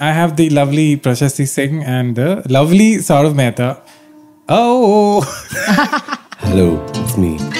I have the lovely Prashasti Singh and the lovely Saurav Mehta. Oh, Hello, it's me.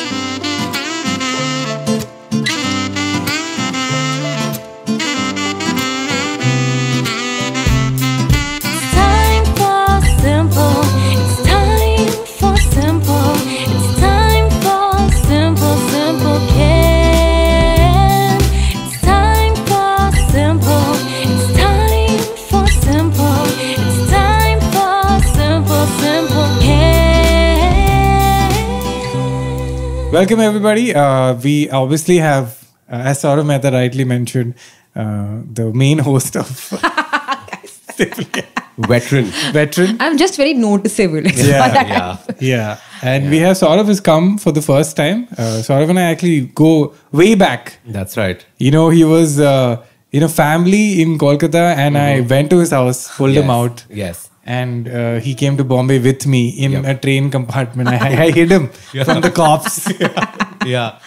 Welcome everybody. Uh, we obviously have, uh, as Saurav Mehta rightly mentioned, uh, the main host of Veteran. Veteran. I'm just very noticeable. It's Yeah, yeah. Yeah, and we have Saurav has come for the first time. Uh, Saurav and I actually go way back. That's right. You know, he was uh, in a family in Kolkata, and I went to his house, pulled him out, Yes and uh, he came to Bombay with me in yep. a train compartment. I, I hid him yeah. from the cops. yeah. yeah.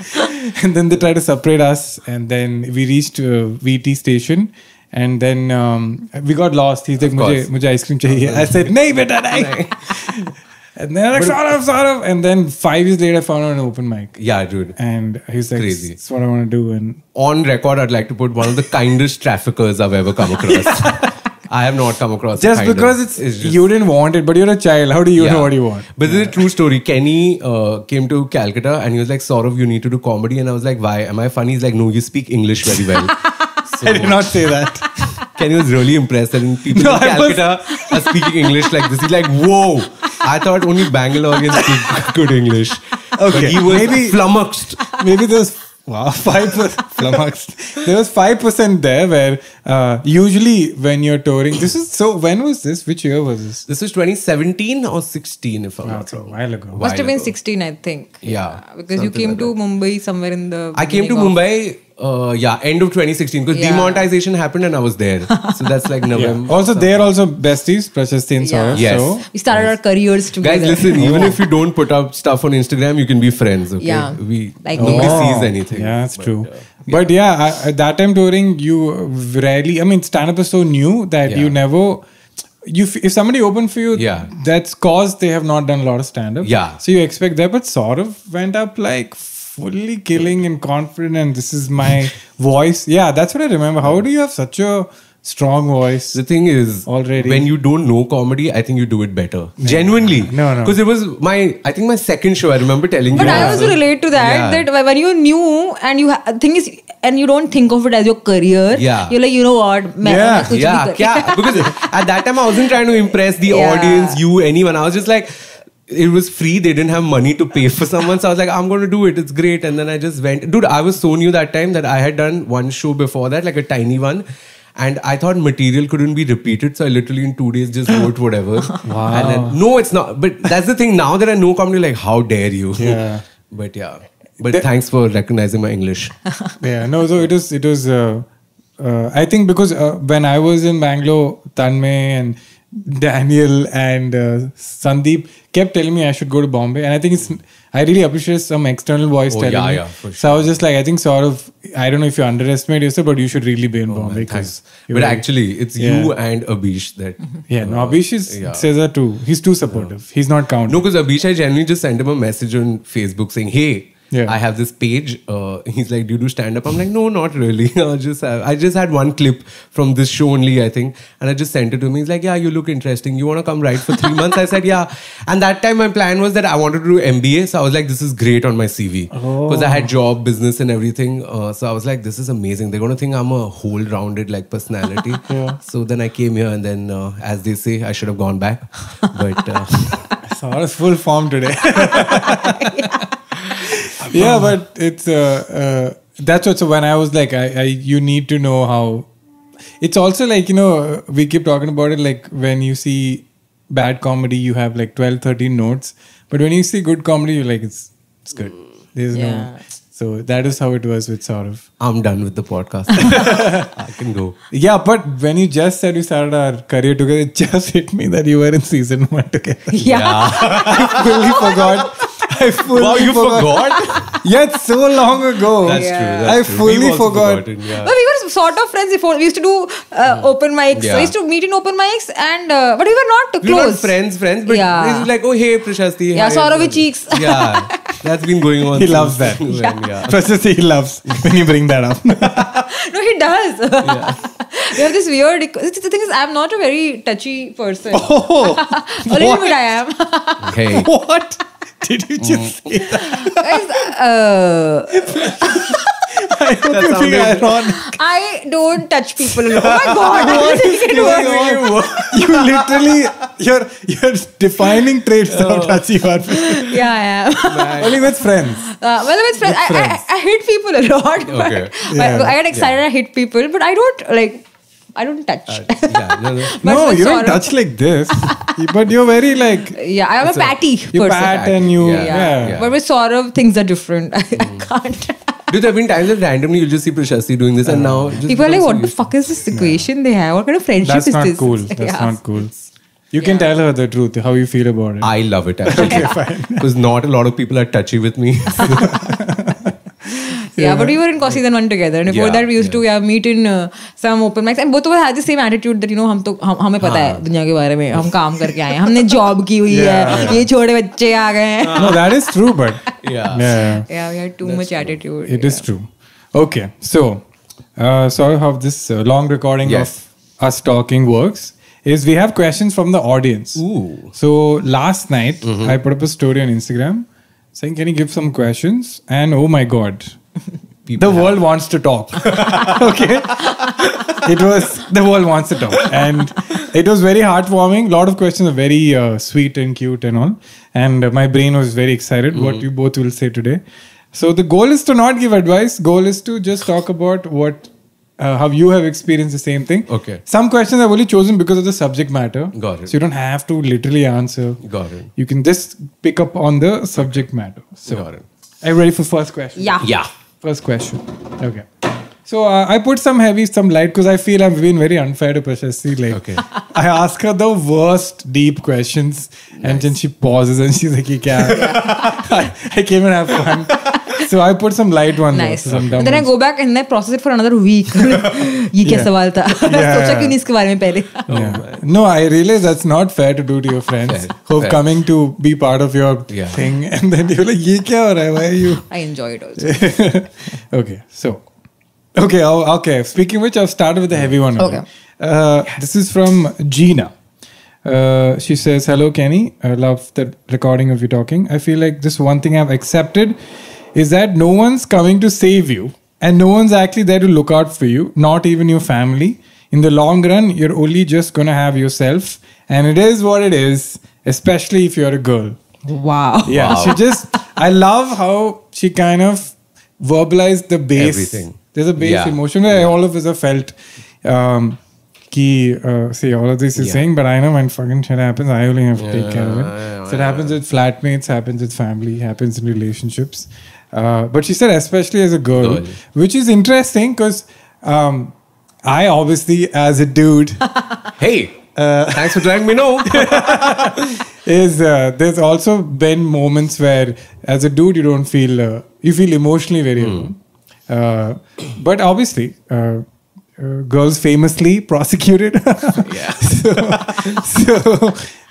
and then they tried to separate us, and then we reached uh, VT station. And then um, we got lost. He's like, mujhe, mujhe ice cream chahiye. I said, nahi beta, nahi. And then like, sort of, sort of. And then five years later, I found out an open mic. Yeah, dude. And he's like, crazy. That's what I want to do. And on record, I'd like to put one of the kindest traffickers I've ever come across. I have not come across. just because it's, just- you didn't want it, but you're a child. How do you Yeah. know what you want? But this is a true story. Kenny uh, came to Calcutta and he was like, Saurav, you need to do comedy. And I was like, why? Am I funny? He's like, no, you speak English very well. So I did not say that. Kenny was really impressed. And people No, in Calcutta are speaking English like this. He's like, whoa. I thought only Bangaloreans speak good English. But Okay, he was maybe- flummoxed. Maybe there's wow five percent flummoxed. There was five percent there where uh, usually when you're touring, this is so. When was this? Which year was this? This was 2017 or 16, if I'm Wow, not it's a wrong. while ago. Must have been 16, I think. Yeah, because you came like to Mumbai somewhere in the. I came to of- Mumbai, uh, yeah, end of 2016 because Yeah. demonetization happened and I was there. So that's like Yeah. November. Also, they're also besties, Prashasti and Yeah. Yes. So We started our careers together. Guys, listen, even if you don't put up stuff on Instagram, you can be friends, okay? Yeah. We, Like nobody me. sees anything. Yeah, that's But, true. uh, But yeah, I, at that time touring, you rarely. I mean, stand up is so new that Yeah. you never. You f- if somebody opened for you, Yeah. that's cause they have not done a lot of stand up. Yeah. So you expect that, but sort of went up like fully killing and confident and this is my voice. Yeah, that's what I remember. How do you have such a strong voice? The thing is already when you don't know comedy, I think you do it better. Genuinely. No, no. Because it was my I think my second show I remember telling but you. But I also relate to that yeah. that when you knew and you ha- thing is and you don't think of it as your career. Yeah. You're like, you know what? Yeah. yeah. yeah. Because at that time I wasn't trying to impress the yeah. audience, you, anyone. I was just like it was free. They didn't have money to pay for someone, so I was like, I'm going to do it. It's great. And then I just went. Dude, I was so new that time that I had done one show before that, like a tiny one. And I thought material couldn't be repeated, so I literally in two days just wrote whatever. Wow. And then, no, it's not. But that's the thing. Now that I know comedy, like, how dare you? Yeah. but yeah. But thanks for recognizing my English. yeah no so it was it was uh, uh, i think because uh, when i was in bangalore tanmay and daniel and uh, sandeep kept telling me i should go to bombay and i think it's i really appreciate some external voice Oh, telling yeah, me yeah, for so i was just like i think sort of i don't know if you underestimate yourself but you should really be in Oh, bombay man, thanks. But actually, it's Yeah. you and Abish that. yeah no abish is yeah. says that too he's too supportive he's not counting No, because Abish, I genuinely just sent him a message on Facebook saying, "Hey, Yeah. I have this page." Uh, he's like, "Do you do stand up?" I'm like, "No, not really. I just have, I just had one clip from this show only, I think, and I just sent it to him. He's like, "Yeah, you look interesting. You want to come write for three months?" I said, "Yeah." And that time, my plan was that I wanted to do MBA, so I was like, "This is great on my CV because I had job, business, and everything." Uh, so I was like, "This is amazing. They're gonna think I'm a whole-rounded like personality." Yeah. So then I came here, and then, uh, as they say, I should have gone back, but. Uh, Sort of full form today. yeah, but it's uh, uh, that's what. So when I was like, I, I you need to know how. It's also like you know we keep talking about it. Like when you see bad comedy, you have like 12, 13 notes. But when you see good comedy, you're like it's it's good. There's Yeah. no. So that is how it was with Saurav. I'm done with the podcast. I can go. Yeah, but when you just said you started our career together, it just hit me that you were in season one together. Yeah. I fully forgot. I fully Wow, you forgot? Yeah, it's so long ago. That's Yeah. true. That's I true. fully forgot. yeah. But we were sort of friends before. We used to do uh, open mics. Yeah. We used to meet in open mics, and uh, but we were not We were close. friends, friends, but Yeah. it's like, oh, hey, Prashasti. Yeah, hi, Saurav with cheeks. Yeah, that's been going on. He since loves that. when, yeah. First, he loves when you bring that up. No, he does. we have this weird. The thing is, I'm not a very touchy person. oh, a little bit I am. Hey, what did you just say? That? Guys, uh, I hope you being ironic. I don't touch people. a lot. Oh my god! I think it was- You literally, you're you're defining traits Oh. of touchy are. Yeah, I am. Only with friends. Uh, well, with friends, I, I, friends. I hit people a lot. Okay. but Yeah. I get excited. I hit people, but I don't like. I don't touch. Uh, yeah, no, no. No, with you don't touch like this. but you're very like yeah, I'm a patty you person. pat and you Yeah. yeah. Yeah. But with Saurav, things are different. I, I can't. Dude, there have been times that randomly you'll just see Prashasti doing this, and uh, now just People are like, what the fuck is this equation they have? What kind of friendship is that? That's is not this? cool. That's Yeah. not cool. You can tell her the truth, how you feel about it. I love it actually. okay, fine. Because not a lot of people are touchy with me. Yeah, but we were in Cost Season 1 together. And before Yeah, that, we used yeah. to yeah, meet in uh, some open mics. And both of us had the same attitude that, you know, हम तो हम हमें पता है दुनिया के बारे में हम काम करके आए हैं हमने जॉब की हुई है ये छोटे बच्चे आ गए हैं no, that is true, but yeah. yeah, Yeah, we had too much attitude. it is true. Okay, so uh, sorry how this uh, long recording Yes. of us talking works is we have questions from the audience. Ooh. So last night mm-hmm. I put up a story on Instagram saying, "Can you give some questions?" And oh my god, People the world wants to talk. okay, it was the world wants to talk, and it was very heartwarming. A lot of questions are very uh, sweet and cute and all, and uh, my brain was very excited. What you both will say today. So the goal is to not give advice. Goal is to just talk about what. Uh, how you have experienced the same thing. Okay. Some questions I've only chosen because of the subject matter. Got it. So you don't have to literally answer. Got it. You can just pick up on the subject matter. So, Got it. are you ready for first question? Yeah. Yeah. First question. Okay. So uh, I put some heavy, some light because I feel I've been very unfair to Prashasti. Like Okay. I ask her the worst deep questions, and then she pauses and she's like, "Ye kya?" I, I came and have fun So I put some light one. though, Nice. so some But dumb then I ones. go back and I process it for another week. ये क्या Yeah. सवाल था सोचा क्यों नहीं इसके बारे में पहले Yeah. No, I realize that's not fair to do to your friends Fair, who are fair. coming to be part of your Yeah. thing, and then you're like, "Ye kya ho raha hai? Why are you?" I enjoy it also. okay, so okay, I'll, okay. Speaking of which, I'll start with the heavy one. Okay. Uh, This is from Gina. Uh, she says, "Hello, Kenny. I love the recording of you talking. I feel like this one thing I've accepted is that no one's coming to save you, and no one's actually there to look out for you. Not even your family. In the long run, you're only just gonna have yourself, and it is what it is. Especially if you're a girl." Wow. Yeah, she just. I love how she kind of verbalized the base. Everything. There's a base Yeah. emotion that all of us have felt. Um, ki, uh, see, all of this is Yeah. saying, but I know when fucking shit happens, I only have to take care of it. yeah, so it happens with flatmates, happens with family, happens in relationships. Uh, but she said, especially as a girl, Girl. which is interesting because um, I obviously, as a dude, Hey, Uh, thanks for letting me know. is uh, there's also been moments where as a dude you don't feel uh, you feel emotionally very alone uh, but obviously uh, uh, girls famously prosecuted Yeah. so, so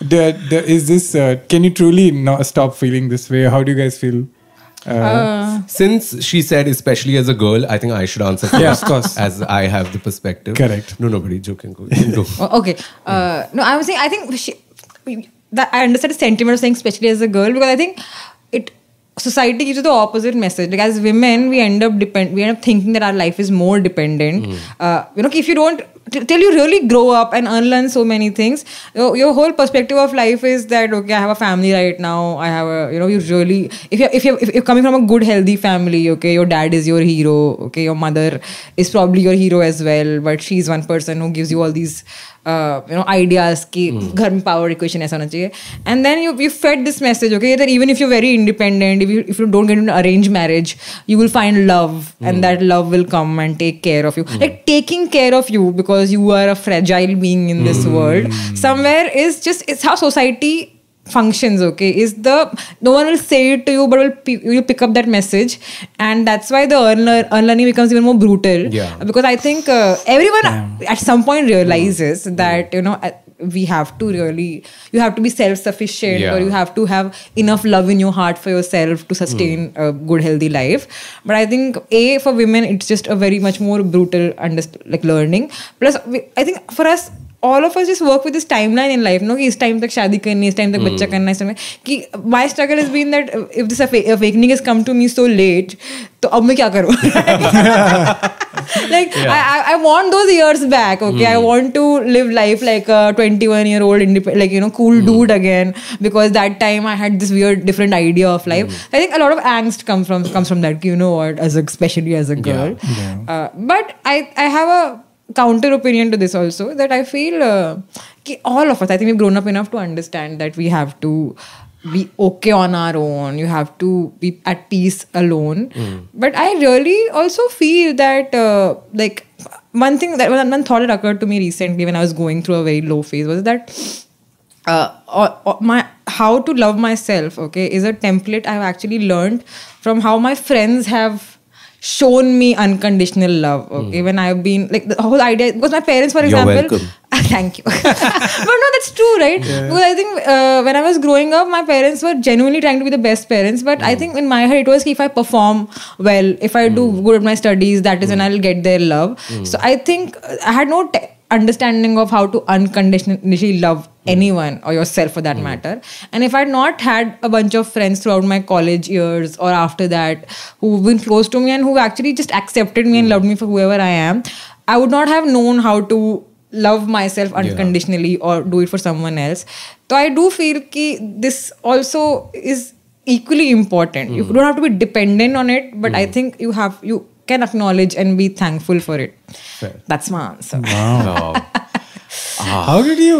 the, the, is this uh, can you truly not stop feeling this way how do you guys feel uh, Since she said, especially as a girl, I think I should answer first. Yeah, of course. As I have the perspective. Correct. No, nobody joking. Go. Oh, okay. Uh, no, I was saying I think she, that I understand the sentiment of saying especially as a girl because I think it society gives you the opposite message. Like as women, we end up depend we end up thinking that our life is more dependent. Uh, you know, if you don't till you really grow up and unlearn so many things, your, your whole perspective of life is that okay, I have a family right now. I have a you know you really if you if you if you're coming from a good healthy family, okay, your dad is your hero. Okay, your mother is probably your hero as well, but she's one person who gives you all these you know ideas की hmm. घर में power equation ऐसा होना चाहिए. And then you you fate this message okay that even if you very independent if you don't get in arrange marriage you will find love and that love will come and take care of you like taking care of you because you are a fragile being in this world somewhere is just it's how society functions okay? Is the no one will say it to you but will pe- you pick up that message. And that's why the unlear- unlearning becomes even more brutal. Yeah. because i think uh, everyone at some point realizes that you know we have to really you have to be self-sufficient Yeah. or you have to have enough love in your heart for yourself to sustain a good healthy life. But i think a for women it's just a very much more brutal underst- like learning. Plus we, i think for us all of us just work with this timeline in life no कि इस time तक शादी करनी इस time तक बच्चा करना इस time कि my struggle has been that uh, if this awa- awakening has come to me so late तो अब मैं क्या करूँ like I, I I want those years back okay I want to live life like a 21 year old indep- like you know cool dude again because that time I had this weird different idea of life I think a lot of angst comes from comes from that you know what as a, especially as a girl Uh, but I I have a counter opinion to this also that I feel uh, all of us I think we've grown up enough to understand that we have to be okay on our own. You have to be at peace alone. But I really also feel that uh, like one thing that one, one thought that occurred to me recently when I was going through a very low phase was that uh, or, or my how to love myself okay is a template i've actually learned from how my friends have shown me unconditional love okay when i've been like the whole idea because my parents for Hmm. You're example welcome. thank you but no that's true right because i think uh, when i was growing up my parents were genuinely trying to be the best parents but Hmm. i think in my head it was if i perform well if i do good at my studies that is when i'll get their love Hmm. so i think uh, i had no te- understanding of how to unconditionally love anyone or yourself for that hmm. matter. And if i'd not had a bunch of friends throughout my college years or after that who've been close to me and who actually just accepted me and hmm. loved me for whoever i am i would not have known how to love myself unconditionally or do it for someone else. So i do feel ki this also is equally important. You hmm. don't have to be dependent on it but i think you have you can acknowledge and be thankful for it that's my answer Wow. Ah. How did you?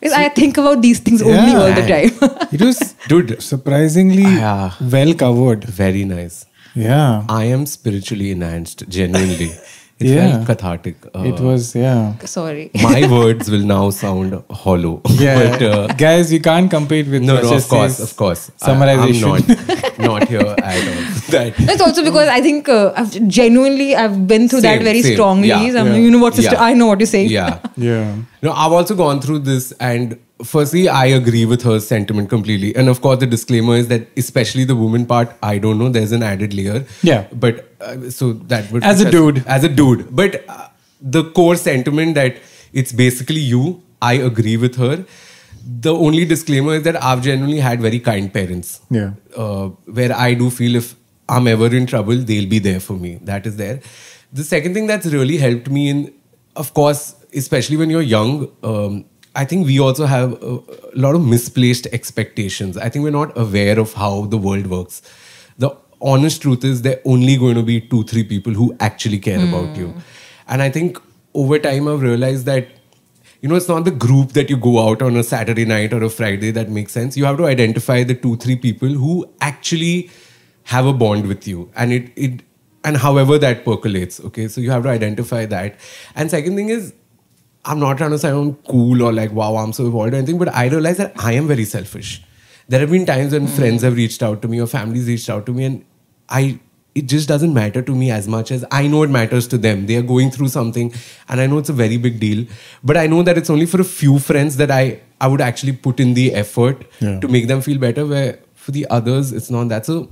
because i think about these things only all the time It was Dude. surprisingly ah, Yeah. well covered. Very nice. Yeah, I am spiritually enhanced, genuinely. It's Yeah. very cathartic. Uh, it was. Yeah, sorry my words will now sound hollow. yeah. But, uh, Guys, you can't compete with no, no, of course, of course. I- Summarization. I'm not, not here at all. That, it's also because I think uh, I've genuinely I've been through that very same. strongly. Yeah. So I'm- Yeah. You know what, sister? Yeah. I know what you're saying. yeah. yeah. No, I've also gone through this, and firstly, I agree with her sentiment completely. And of course, the disclaimer is that, especially the woman part, I don't know. There's an added layer. Yeah. But uh, so that would As a dude. as a dude, but uh, the core sentiment that it's basically you. I agree with her. The only disclaimer is that I've generally had very kind parents. Yeah. Uh, where I do feel if I'm ever in trouble, they'll be there for me. That is there. The second thing that's really helped me in, of course, especially when you're young, um, I think we also have a, a lot of misplaced expectations. I think we're not aware of how the world works. The honest truth is there are only going to be two, three people who actually care hmm. about you. And I think over time I've realized that you know, it's not the group that you go out on a Saturday night or a Friday that makes sense. You have to identify the two, three people who actually have a bond with you, and it it and however that percolates. Okay, so you have to identify that. And second thing is, I'm not trying to sound cool or like wow, I'm so evolved or anything, but I realize that I am very selfish. There have been times when hmm. friends have reached out to me or families reached out to me, and I it just doesn't matter to me as much as I know it matters to them. They are going through something, and I know it's a very big deal. But I know that it's only for a few friends that I I would actually put in the effort Yeah. to make them feel better. Where for the others, it's not that. So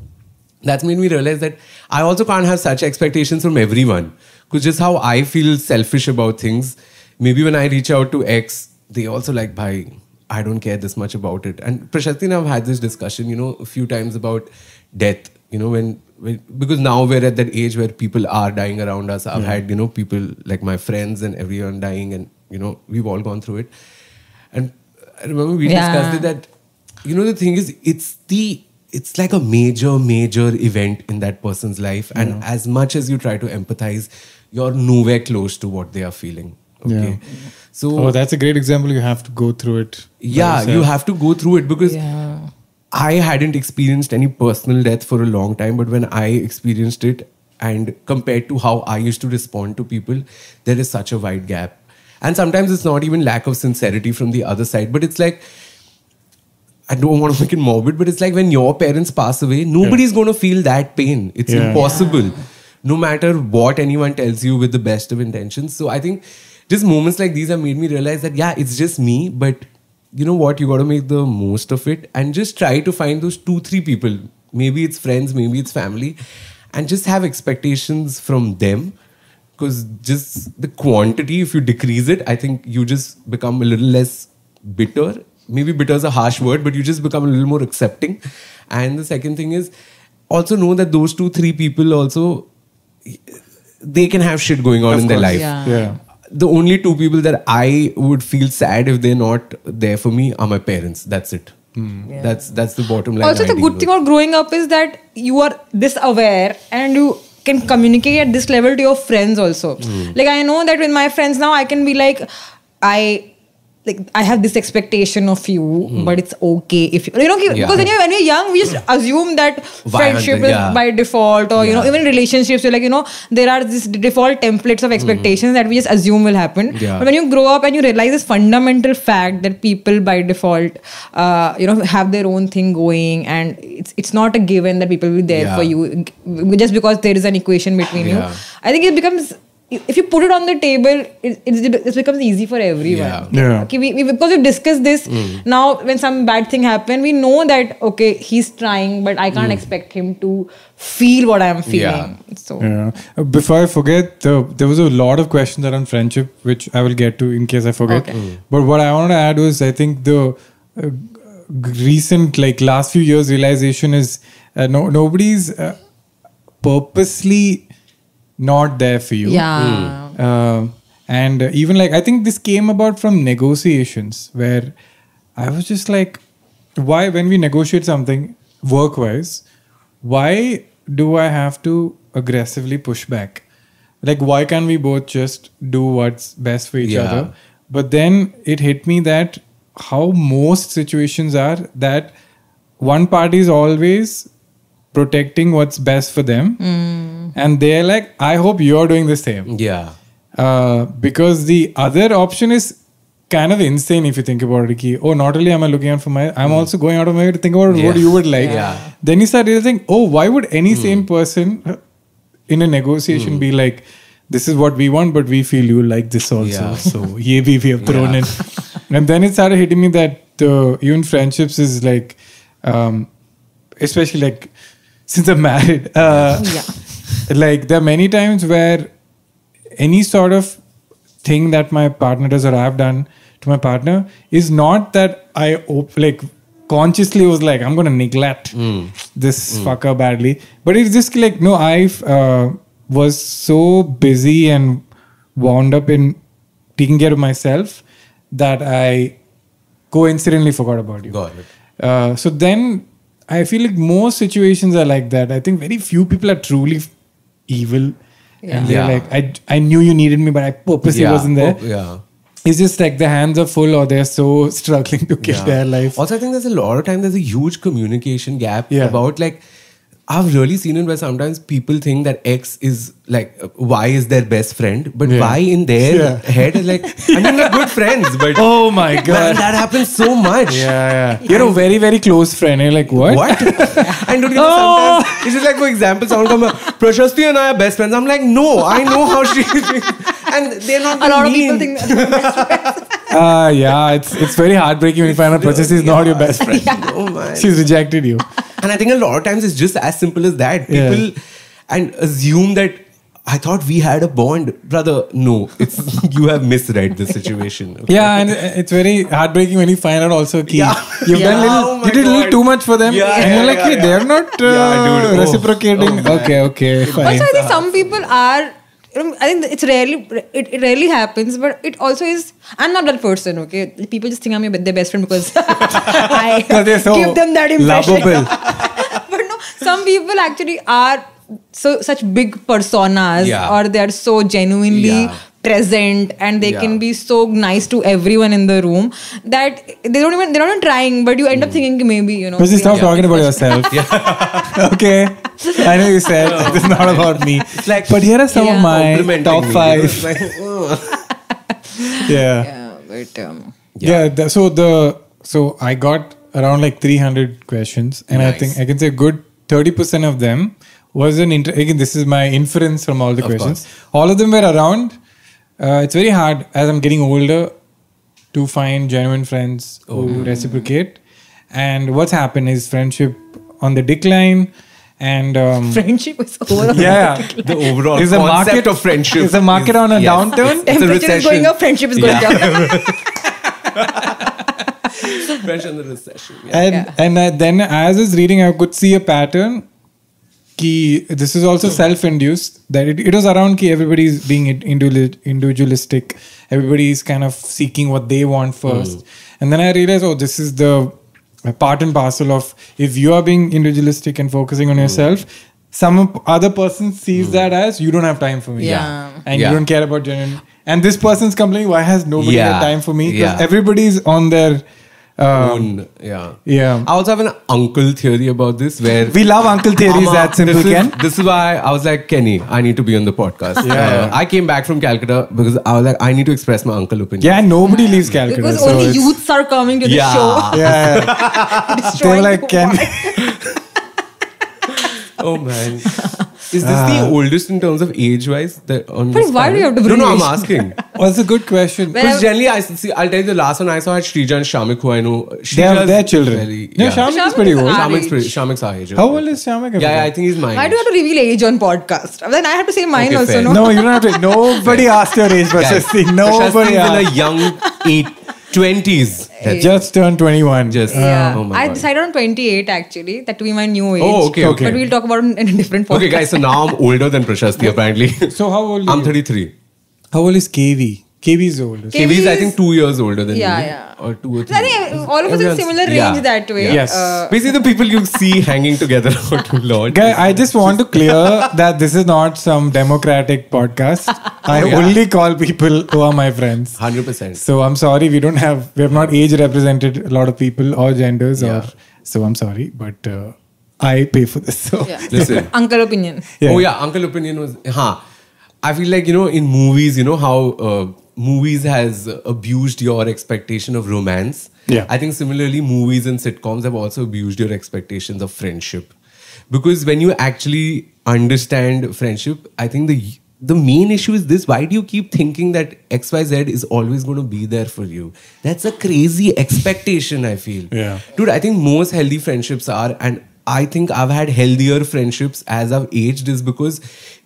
that's made me realize that I also can't have such expectations from everyone. Because just how I feel selfish about things, maybe when I reach out to X, they also like, bhai, I don't care this much about it. And Prashasti and I have had this discussion, you know, a few times about death. You know, when, when because now we're at that age where people are dying around us. I've hmm. had, you know, people like my friends and everyone dying, and you know, we've all gone through it. And I remember we Yeah. discussed it that you know the thing is it's the it's like a major major event in that person's life and as much as you try to empathize you're nowhere close to what they are feeling okay so Oh, that's a great example. You have to go through it. by yeah you have to go through it because Yeah. I hadn't experienced any personal death for a long time, but when I experienced it, and compared to how I used to respond to people, there is such a wide gap. And sometimes it's not even lack of sincerity from the other side, but it's like, I don't want to make it morbid, but it's like when your parents pass away, nobody's going to feel that pain. It's Yeah. impossible, no matter what anyone tells you with the best of intentions. So I think just moments like these have made me realize that yeah, it's just me, but you know what, you got to make the most of it and just try to find those two, three people. Maybe it's friends, maybe it's family, and just have expectations from them because just the quantity if you decrease it i think you just become a little less bitter maybe bitter is a harsh word but you just become a little more accepting and the second thing is also know that those two three people also they can have shit going on Of in their life Yeah. Yeah. The only two people that i would feel sad if they're not there for me are my parents that's it Yeah. that's that's the bottom line also I the good with. thing about growing up is that you are this aware and you can communicate at this level to your friends also Hmm. like i know that with my friends now i can be like i like I have this expectation of you, but it's okay if you, you know Hmm. Yeah. because when you're when you're young, we just assume that friendship is yeah. by default, or you know even relationships. You're like you know there are these default templates of expectations that we just assume will happen. Hmm. Yeah. But when you grow up and you realize this fundamental fact that people by default, uh, you know, have their own thing going, and it's it's not a given that people will be there Yeah. for you just because there is an equation between Yeah. you. I think it becomes if you put it on the table, it, it, it becomes easy for everyone. Yeah. Yeah. Okay, we, we, because we discussed this now, when some bad thing happen, we know that okay, he's trying, but I can't expect him to feel what I'm feeling. So Yeah. Uh, Before I forget, the, there was a lot of questions around friendship, which I will get to in case I forget. Okay. Mm. But what I want to add was, I think the uh, recent, like last few years, realization is uh, no nobody's uh, purposely not there for you. yeah. Uh, and uh, even like I think this came about from negotiations where I was just like, why when we negotiate something work wise, why do I have to aggressively push back? Like why can't we both just do what's best for each Yeah. other? But then it hit me that how most situations are that one party is always protecting what's best for them and they're like i hope you're doing the same yeah uh, because the other option is kind of insane if you think about it. Ki, oh, not only am I looking out for my, I'm also going out of my way to think about what Hmm. You would like. Yeah. Then you start realizing, oh, why would any Hmm. sane person in a negotiation be like, this is what we want, but we feel you like this also. Yeah. So, yeah, we have thrown in. And then it started hitting me that uh, even friendships is like, um, especially like since I'm married, uh, like there are many times where any sort of thing that my partner does or I've done to my partner is not that I op- like consciously was like I'm gonna neglect this fucker badly, but it's just like no, I uh, was so busy and wound up in taking care of myself that I coincidentally forgot about you. Got it. Uh, so then I feel like most situations are like that. I think very few people are truly evil. And they're Yeah. like, I, I knew you needed me, but I purposely yeah. wasn't there. Oh, yeah It's just like the hands are full or they're so struggling to kill Yeah. their life. Also, I think there's a lot of time there's a huge communication gap Yeah. about like I've really seen it where sometimes people think that X is like uh, Y is their best friend, but Yeah. Y in their Yeah. head is like I mean they're good friends, but Oh my man, god. that happens so much. yeah, yeah. You're a very, very close friend. You're like, what? What? and don't you know, Oh. sometimes it's just like for example, someone come, Prashasti and I are best friends. I'm like, no, I know how she and they're not a lot of people think that. Ah, yeah. It's it's very heartbreaking when you find out Prashasti is not your best friend. Oh my. She's rejected you. And I think a lot of times it's just as simple as that. Yeah. People and assume that I thought we had a bond, brother. No, it's you have misread the situation. okay? Yeah, and it's very heartbreaking when you find out also key. Yeah. you've Yeah. done little, Oh you did a little too much for them, Yeah, and yeah, you're like, yeah, hey, yeah. they're not uh, Yeah. Oh. reciprocating. Oh, okay, okay, fine. Also, I think some people are. I think it's rarely it, it rarely happens, but it also is. I'm not that person. Okay, people just think I'm their best friend because I so give them that impression. but no, some people actually are so such big personas, Yeah. or they are so genuinely Yeah. Present, and they Yeah. can be so nice to everyone in the room that they don't even they're not even trying, but you end Hmm. up thinking maybe you know. But just stop Yeah. talking about yourself. okay. I know you said this is not about me. like- but here are some Yeah. of my top me, five. like, oh. yeah. Yeah, but um, Yeah. the, so the so I got around like 300 questions, and I think I can say a good 30% of them was an inter- again. This is my inference from all the Of questions. All of them were around. Uh, it's very hard as I'm getting older to find genuine friends Oh. who reciprocate. And what's happened is friendship on the decline, and um, Friendship is over. yeah, The overall Is the concept market- of friendship. is the market on a downturn? It's, it's a Temperature is going recession. up, friendship is going Yeah. down. French and the recession. Yeah. and Yeah. and uh, then as I was reading, I could see a pattern. Ki this is also self-induced. That it, it was around ki everybody's being in- individual- individualistic. Everybody's kind of seeking what they want first. Hmm. And then I realized, oh, this is the part and parcel of if you are being individualistic and focusing on hmm. yourself. Some other person sees hmm. that as you don't have time for me, Yeah. and Yeah. you don't care about genuine. And this person's complaining, why has nobody Yeah. got time for me? Because Yeah. everybody's on their Own, yeah. yeah. I also have an uncle theory about this where We love uncle theories Mama, that simple, this is, Ken. This is why I was like, Kenny, I need to be on the podcast. Yeah. Uh, I came back from Calcutta because I was like, I need to express my uncle opinion. Yeah, nobody leaves Calcutta. Because so only youths are coming to the Yeah. show. Yeah, they were like, the Ken. Oh man. Is this the ah. oldest in terms of age wise? That on But this why do you have to No, bring no, I'm age? asking. What's a good question? Well, Because generally, I see. I'll tell you the last one I saw had Shreeja and Shamik, who I know. Uh, they are Shreeja's their children. very- no, yeah. Shamik is Shamik pretty is old. our Shamik's, age. pretty, Shamik's our age. How old is Shamik? Yeah, yeah, I think he's mine. Why do you have to reveal age on podcast? Then I have to say mine Okay, also, fair. no? No, you don't have to. Nobody asked your age, Guys, Prashasti. Nobody Prashasti is in asked. a young eight, 20s. That's Just turned 21. Just- Yeah. Oh my I God. decided on 28 actually. That to be my new oh, age. Oh, okay, okay. But we'll talk about it in a different podcast. Okay, guys, so now I'm older than Prashasti, apparently. So how old are I'm you? 33. How old is KV? KV is old. K- KV is, I think, two years older than Yeah, me. yeah. Or two or three. I think all of us in similar range yeah, that way. yeah. Yes. Uh, Basically, the people you see hanging together out Lord. Guy, I just want to clear that this is not some democratic podcast. I Oh, yeah. only call people who are my friends. 100%. So I'm sorry, we don't have, we have not age represented a lot of people or genders, Yeah. or so I'm sorry, but uh, I pay for this. So yeah. Listen. Uncle opinion. Yeah. Oh yeah, Uncle Opinion was. Huh. I feel like you know in movies, you know how uh, movies has abused your expectation of romance. Yeah. I think similarly, movies and sitcoms have also abused your expectations of friendship, because when you actually understand friendship, I think the the main issue is this: why do you keep thinking that X Y Z is always going to be there for you? That's a crazy expectation. I feel. Yeah. Dude, I think most healthy friendships are, and I think I've had healthier friendships as I've aged, is because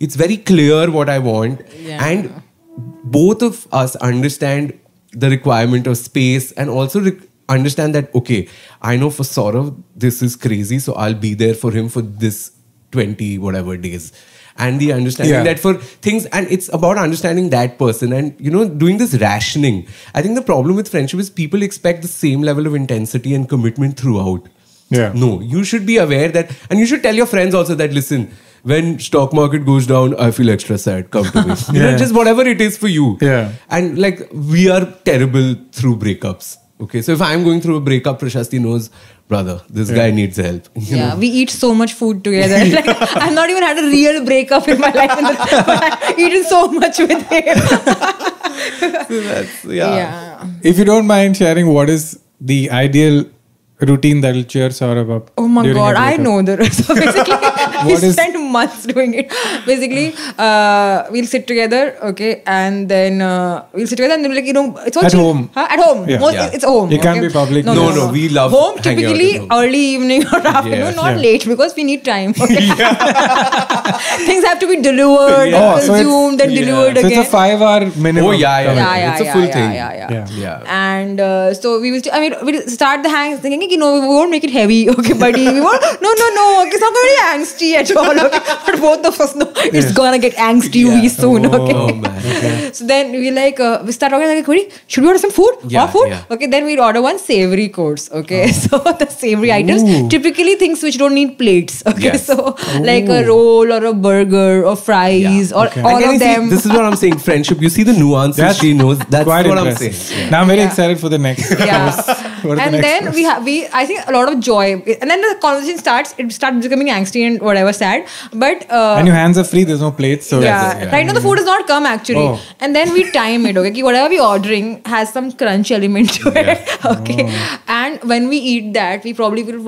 it's very clear what I want. Yeah. And both of us understand the requirement of space and also re- understand that, okay, I know for Saurav, this is crazy, so I'll be there for him for this 20 whatever days. And the understanding Yeah. that for things, and it's about understanding that person and, you know, doing this rationing. I think the problem with friendship is people expect the same level of intensity and commitment throughout. Yeah. No, you should be aware that, and you should tell your friends also that listen, when stock market goes down, I feel extra sad. Come to me. You know, just whatever it is for you. Yeah. And like we are terrible through breakups. Okay, so if I'm going through a breakup, Prashasti knows, brother, this guy needs help. You Yeah, know? we eat so much food together. Like, I've not even had a real breakup in my life, and but I've eaten so much with him. That's, yeah. Yeah. if you don't mind sharing, what is the ideal routine that will cheer Saurav up? Oh my god, I know the rest. So basically, we What is- spent months doing it. Basically, uh, we'll sit together, okay, and then uh, we'll sit together and then we'll like, you know, it's all At chill. home. Huh? At home. Yeah. Most, Yeah. It's home. It can't be public. No, no, we love home. hanging out at Typically home. early evening or afternoon, Yes. not Yeah. late because we need time. Okay? Things have to be delivered, Yeah. Oh, so consumed, and yeah. delivered So again. it's a five-hour minimum. Oh, yeah, yeah. yeah, yeah, It's a yeah, full yeah, thing. Yeah, yeah, Yeah. Yeah. And uh, so we will. I mean, we'll start the hang thinking, you know, we won't make it heavy, okay, buddy. We won't. No, no, no. Okay, it's not going to be angsty at all. Okay, but both of us know it's gonna get angsty Yeah. soon. Oh, Okay. Oh, man. So then we like uh, we start talking like, "Kodi, should we order some food? Yeah, Hot food? yeah. Okay, then we'd order one savory course. Okay, so the savory items typically things which don't need plates. Okay, Yes. so like a roll or a burger or fries Yeah. or Okay. all And can you of see, them. this is what I'm saying. Friendship. You see the nuances That's she knows. That's Quite what I'm impressive. saying. Now I'm very Yeah. excited for the next. yeah Are the and then we have we i think a lot of joy and then the conversation starts it starts becoming angsty and whatever sad but uh, and your hands are free. There's no plates, so yeah. Yeah. right now the food has not come actually Oh. and then we time it okay whatever we ordering has some crunch element to it okay Oh. and and when we eat that, we probably will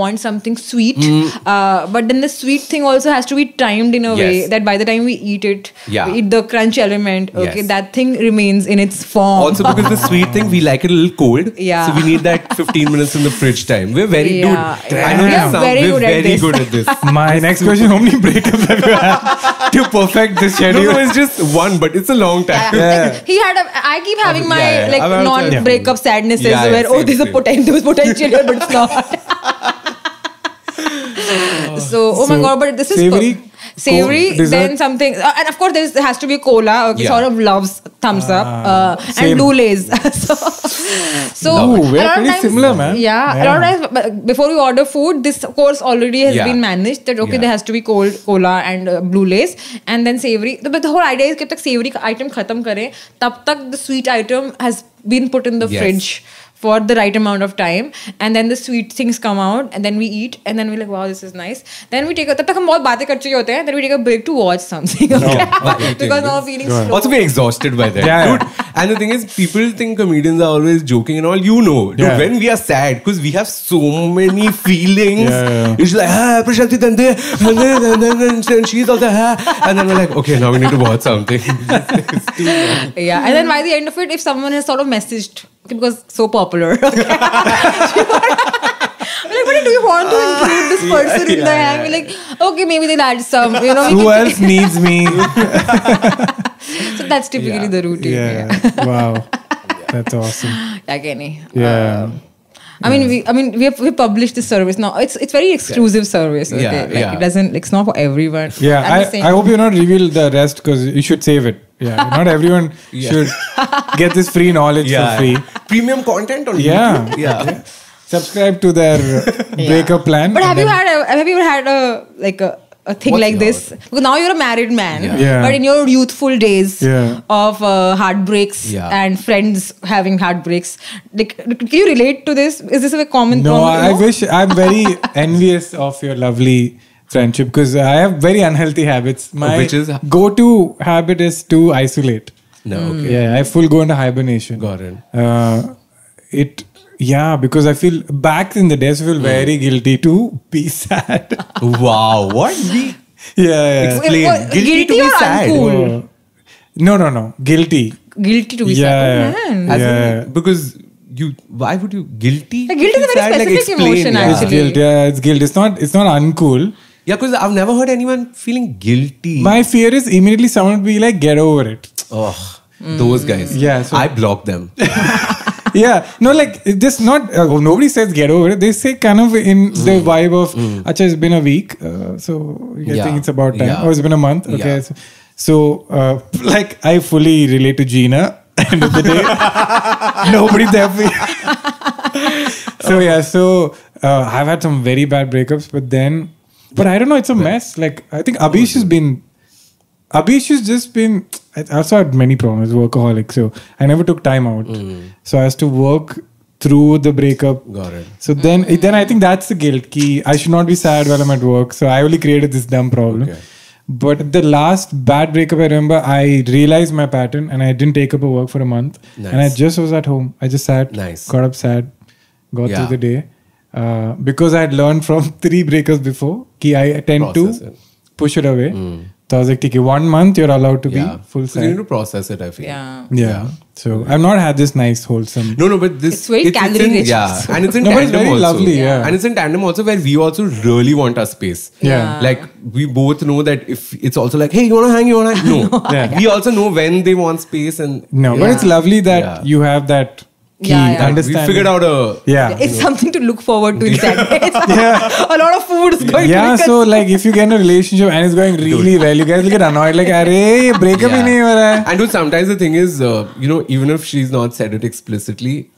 want something sweet. Mm. Uh, but then the sweet thing also has to be timed in a way that by the time we eat it, Yeah. we eat the crunch element. Okay, Yes. that thing remains in its form. Also, because the sweet thing, we like it a little cold. Yeah. So we need that 15 minutes in the fridge time. We're very Yeah, good. yeah. I know We this are very we're good at very this. good at this. My next question: How many breakups have you had to perfect this No, schedule? no, it's just one, but it's a long time. Yeah. He had a. I keep having my Yeah, yeah. like I've non-breakup sadnesses Yeah, yeah, where oh, there's a potential, there was potential here, but it's not. so oh my god, but this is savory, co- savory, then something, uh, and of course there has to be cola. Okay, yeah. Saurav loves Thums Up ah, uh, and blue so, so Ooh, we're pretty times, similar, man. Yeah, yeah. a lot of times before we order food, this course already has yeah. been managed that okay, there has to be cold cola and uh, blue lace, and then savory. But the whole idea is, keep तक savory item. खत्म करें तब तक sweet item has been put in the the fridge fridge for the right amount of time, and then the sweet things come out, and then we eat, and then we're like, wow, this is nice. Then we take a तब तक हम बहुत बातें कर चुके होते हैं. Then we take a break to watch something. Okay? because now we're feeling slow. Also, we're exhausted by that. Yeah, Dude, and the thing is, people think comedians are always joking and all. You know, dude, Yeah. when we are sad, because we have so many feelings. Yeah, yeah. It's like, ah, Prashanti Dande, and then, and then, and then she's also, ah. And then we're like, okay, now we need to watch something. Yeah, and then by the end of it, if someone has sort of messaged okay, because so popular, okay, We're like, but do you want to include this person in the hang? We're like, okay, maybe they'll add some, you know. Who else needs me? So that's typically Yeah. the routine. Yeah. Yeah. Wow. That's awesome. Yeah, Kenny. Um, Yeah. I mean, we, I mean, we have we published this service now. It's it's very exclusive service. Okay, Yeah, like yeah. it doesn't. It's not for everyone. Yeah, I'm I, just saying- I hope you not reveal the rest because you should save it. Yeah, not everyone Yeah. should get this free knowledge for free. Premium content on Yeah. YouTube. Yeah. Subscribe to their breakup plan. But have you had a have you had a like a, a thing What's like yours? this? Because now you're a married man. Yeah. Yeah. But in your youthful days Yeah. of uh, heartbreaks Yeah. and friends having heartbreaks, like, can you relate to this? Is this a common? No, problem? I wish I'm very envious of your lovely friendship because I have very unhealthy habits. My which is? go-to habit is to isolate. No, okay. Yeah, I full go into hibernation. Got it. Uh, it yeah, because I feel back in the days I feel very hmm. guilty to be sad. Wow, what? We, yeah, yeah. Explain. what, Guilty to be or sad. uncool? No, no, no. Guilty. Guilty to be Yeah, sad. yeah. Oh, man. as in- Yeah. because you, why would you guilty? Like, guilt is a very sad? Like, specific explain, emotion, yeah. It's actually. guilt. Yeah, it's guilt. It's not. It's not uncool. Yeah, because I've never heard anyone feeling guilty. My fear is immediately someone will be like, "Get over it." oh, those guys. Yeah, so- I block them. yeah no like just not uh, nobody says get over it they say kind of in the vibe of acha it's been a week uh, so i Yeah. think it's about time Yeah. oh it's been a month okay Yeah. so, so uh, like i fully relate to gina end of the day nobody there for you. so yeah so uh, i've had some very bad breakups but then but i don't know it's a mess like i think abish has been Abish has just been. I also had many problems, workaholic. So I never took time out. Mm. So I has to work through the breakup. Got it. So then, mm. then I think that's the guilt key. I should not be sad while I'm at work. So I only created this dumb problem. Okay. But the last bad breakup, I remember I realized my pattern and I didn't take up a work for a month. Nice. And I just was at home. I just sat, Nice. got up sad, got Yeah. through the day. Uh, because I had learned from three breakups before, ki I tend Process to it. push it away. Mm. So I was like, okay, one month you're allowed to Yeah. be full So you need to process it, I feel. Yeah. Yeah. So I've not had this nice wholesome. No, no, but this It's very calorie in, rich Yeah, also. and it's in No, but it's tandem very also. lovely, yeah. and it's in tandem also where we also really want our space. Yeah. Like we both know that if it's also like, hey, you wanna hang, you wanna hang? No. Yeah. We also know when they want space and No, but it's lovely that Yeah. you have that key. Yeah, yeah. Understand. We figured out a yeah. It's yeah. something to look forward to. Exactly. yeah. A lot of food is going. Yeah. so like, if you get in a relationship and it's going really Dude. well, you guys will get annoyed. Like, arey breakup yeah. hi nahi ho. And dude, sometimes the thing is, uh, you know, even if she's not said it explicitly,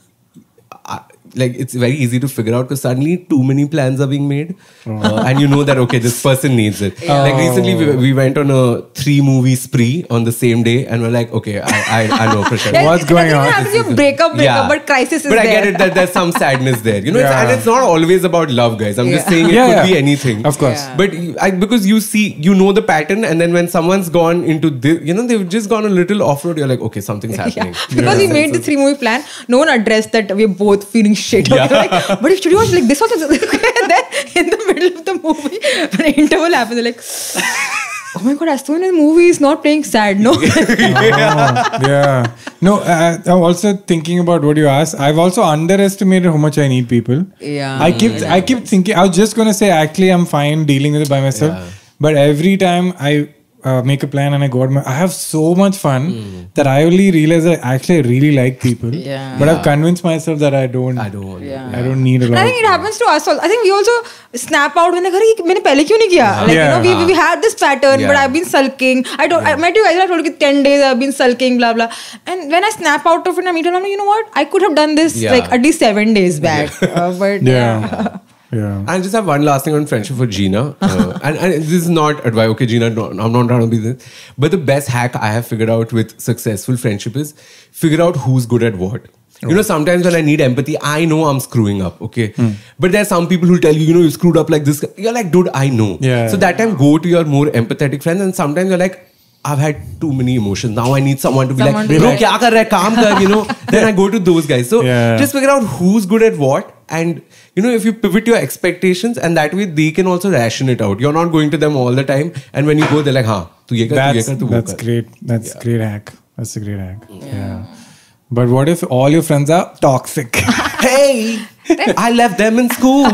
like it's very easy to figure out because suddenly too many plans are being made, uh, and you know that okay, this person needs it. Like recently, we, we went on a three movie spree on the same day, and we're like, okay, I I, I know for sure. Like, What's going doesn't on? have to be a breakup, breakup, but crisis is but I there. get it that there's some sadness there. You know, it's, and it's not always about love, guys. I'm just saying it Yeah, could yeah. be anything. Of course. Yeah. But I, because you see, you know the pattern, and then when someone's gone into this, you know, they've just gone a little off road. You're like, okay, something's Yeah. happening. Because we made the three movie plan, no one addressed that we're both feeling shit. Okay? Like, but if should you watch like this also? and then in the middle of the movie, when an interval happens, they're like, oh my god, as soon as the movie is not playing sad, no. Oh, yeah. No, uh, I'm also thinking about what you asked. I've also underestimated how much I need people. Yeah. I keep I keep thinking. I was just gonna say actually I'm fine dealing with it by myself. Yeah. But every time I uh, make a plan and I go out, my, I have so much fun Hmm. that I only realize that actually I really like people. Yeah. But I've convinced myself that I don't. I don't want Yeah. I don't need a And lot. I think it happens to us. Also. I think we also snap out when like, "अरे, मैंने पहले क्यों नहीं किया? Like Yeah. you know, we, we had this pattern, but Yeah. I've been sulking. I don't. I met you guys. I told you ten days. I've been sulking, blah blah. And when I snap out of it, I meet her. I'm like, you know what? I could have done this Yeah. like at least seven days back. Uh, but yeah. yeah. I just have one last thing on friendship for Gina. Uh, and, and this is not advice. Okay, Gina, no, I'm not trying to be this. But the best hack I have figured out with successful friendship is figure out who's good at what. You know, sometimes when I need empathy, I know I'm screwing up, okay? But there are some people who tell you, you know, you screwed up like this. You're like, dude, I know. Yeah. So that time, go to your more empathetic friends, and sometimes you're like, I've had too many emotions. Now I need someone to be Someone like, to bro, like- kya kar raha hai? Kaam kar, you know? then I go to those guys. So Yeah. just figure out who's good at what and you know if you pivot your expectations and that way they can also ration it out you're not going to them all the time and when you go they're like huh tu ye kar, tu ye That's, kar, tu wo that's kar." great. That's great hack. That's a great hack. Yeah. But what if all your friends are toxic? hey I left them in school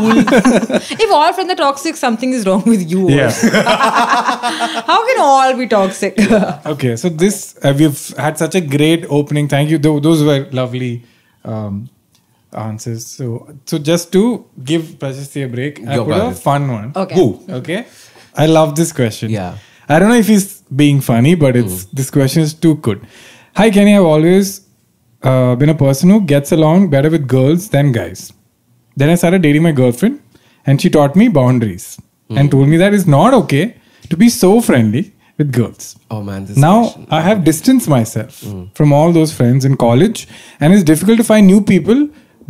if all friends are toxic, something is wrong with you. yeah. How can all be toxic? Okay, so this uh, we've had such a great opening. Thank you. Tho- those were lovely um, answers. So, so just to give Prashasti a break, I Go put for a fun one. Okay. Who? Okay, I love this question. Yeah. I don't know if he's being funny, but it's this question is too good. Hi, Kenny. I've always uh, been a person who gets along better with girls than guys. Then I started dating my girlfriend, and she taught me boundaries and told me that it's not okay to be so friendly with girls. oh man this Now question. I have distanced myself from all those friends in college, and it's difficult to find new people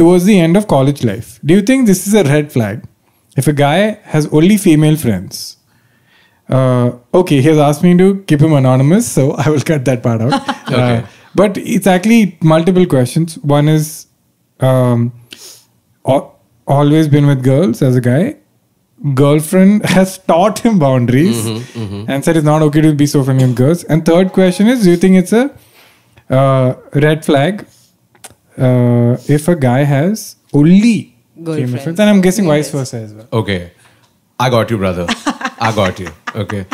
towards the end of college life. Do you think this is a red flag? If a guy has only female friends, uh, okay, he has asked me to keep him anonymous, so I will cut that part out. Okay. Uh, but it's actually multiple questions. One is um, al- always been with girls as a guy. Girlfriend has taught him boundaries and said it's not okay to be so friendly with girls. And third question is, do you think it's a uh, red flag uh, if a guy has only female friends? And I'm guessing vice Yes. versa as well. okay I got you brother I got you okay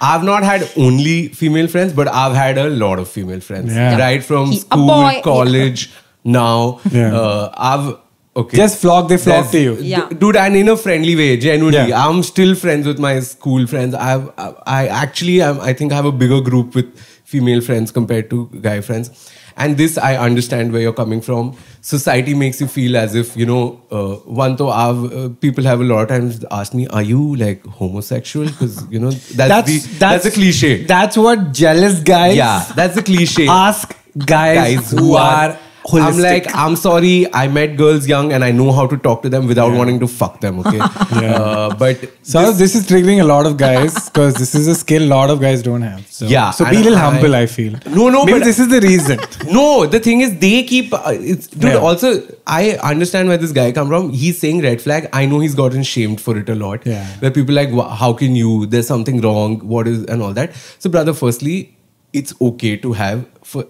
I've not had only female friends but I've had a lot of female friends Yeah. right from He- school boy, college now Yeah. uh, I've okay. Just flock, they flock There's- to you. Yeah. Dude and in a friendly way genuinely. Yeah. i'm still friends with my school friends. I've i, I actually I'm, i think i have a bigger group with female friends compared to guy friends. And this i understand where you're coming from. Society makes you feel as if you know uh, one though i've uh, people have a lot of times asked me are you like homosexual? Because you know that's, the, that's, a cliche. That's what jealous guys yeah that's a cliche. ask guys, guys who are holistic. I'm like, I'm sorry, I met girls young and I know how to talk to them without wanting to fuck them, okay? uh, but so this, is triggering a lot of guys because this is a skill a lot of guys don't have. So, Yeah, So be a little I- humble. I feel. No, no, Maybe but- this is the reason. no, the thing is, they keep. Uh, it's, dude, Yeah. also, I understand where this guy come from. He's saying red flag. I know he's gotten shamed for it a lot. Yeah. Where people like, how can you? There's something wrong. What is and all that. So, brother, firstly, it's okay to have. For,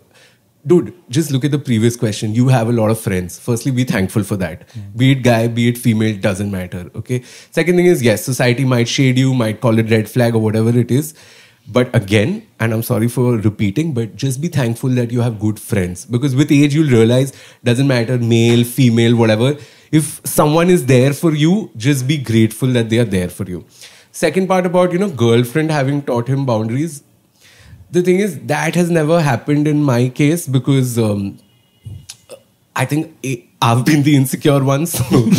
dude, just look at the previous question. You have a lot of friends. Firstly, be thankful for that. Hmm. Be it guy, be it female, doesn't matter. Okay. Second thing is, yes, society might shade you, might call it red flag or whatever it is. But again, and I'm sorry for repeating, but just be thankful that you have good friends. Because with age, you'll realize doesn't matter male, female, whatever. If someone is there for you, just be grateful that they are there for you. Second part about, you know, girlfriend having taught him boundaries the thing is that has never happened in my case because um, I think I've been the insecure one. So,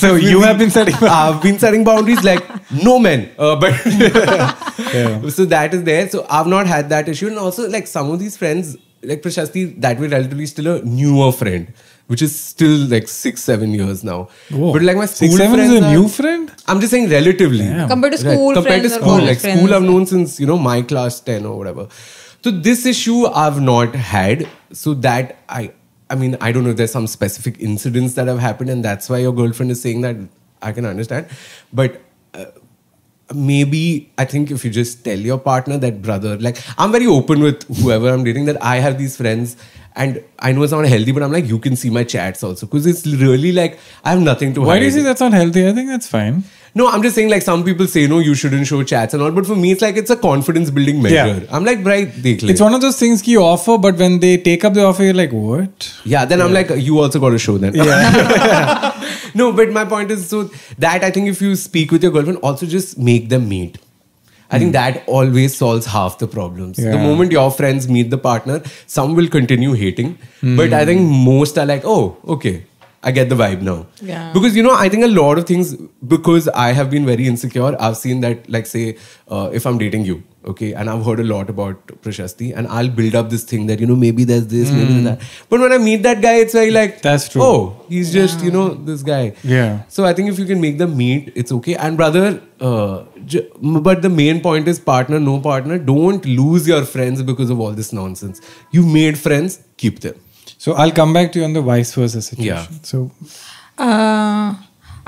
so you have been setting. I've been setting boundaries like no men, uh, but Yeah. so that is there. So I've not had that issue, and also like some of these friends, like Prashasti, that way relatively still a newer friend, which is still like six, seven years now. Whoa. But like my school Six seven friends, is a are- new friend. I'm just saying relatively. Damn. Compared to school compared friends to school, like friends. school I've known since you know my class ten or whatever. So this issue I've not had. So that I I mean, I don't know. If there's some specific incidents that have happened, and that's why your girlfriend is saying that. I can understand, but. Uh, maybe I think if you just tell your partner that brother, like I'm very open with whoever I'm dating that I have these friends and I know it's not healthy, but I'm like, you can see my chats also because it's really like I have nothing to hide. Why hide. do you say that's not healthy? I think that's fine. No, I'm just saying like some people say no, you shouldn't show chats and all, but for me it's like it's a confidence building measure. Yeah. I'm like, right. It's one of those things you offer, but when they take up the offer, you're like, what? Yeah, then I'm like, you also got to show them. Yeah. no, but my point is so that I think if you speak with your girlfriend, also just make them meet. I think hmm. that always solves half the problems. The moment your friends meet the partner, some will continue hating, hmm. but I think most are like, oh, okay, I get the vibe now. Yeah. Because you know, I think a lot of things because I have been very insecure. I've seen that, like, say, uh, if I'm dating you, okay, and I've heard a lot about Prashasti, and I'll build up this thing that you know maybe there's this, maybe that. But when I meet that guy, it's very like That's true. Oh, he's just you know this guy. Yeah. So I think if you can make them meet, it's okay. And brother, uh, j- but the main point is partner, no partner. Don't lose your friends because of all this nonsense. You made friends, keep them. So I'll come back to you on the vice versa situation. Yeah. So Uh,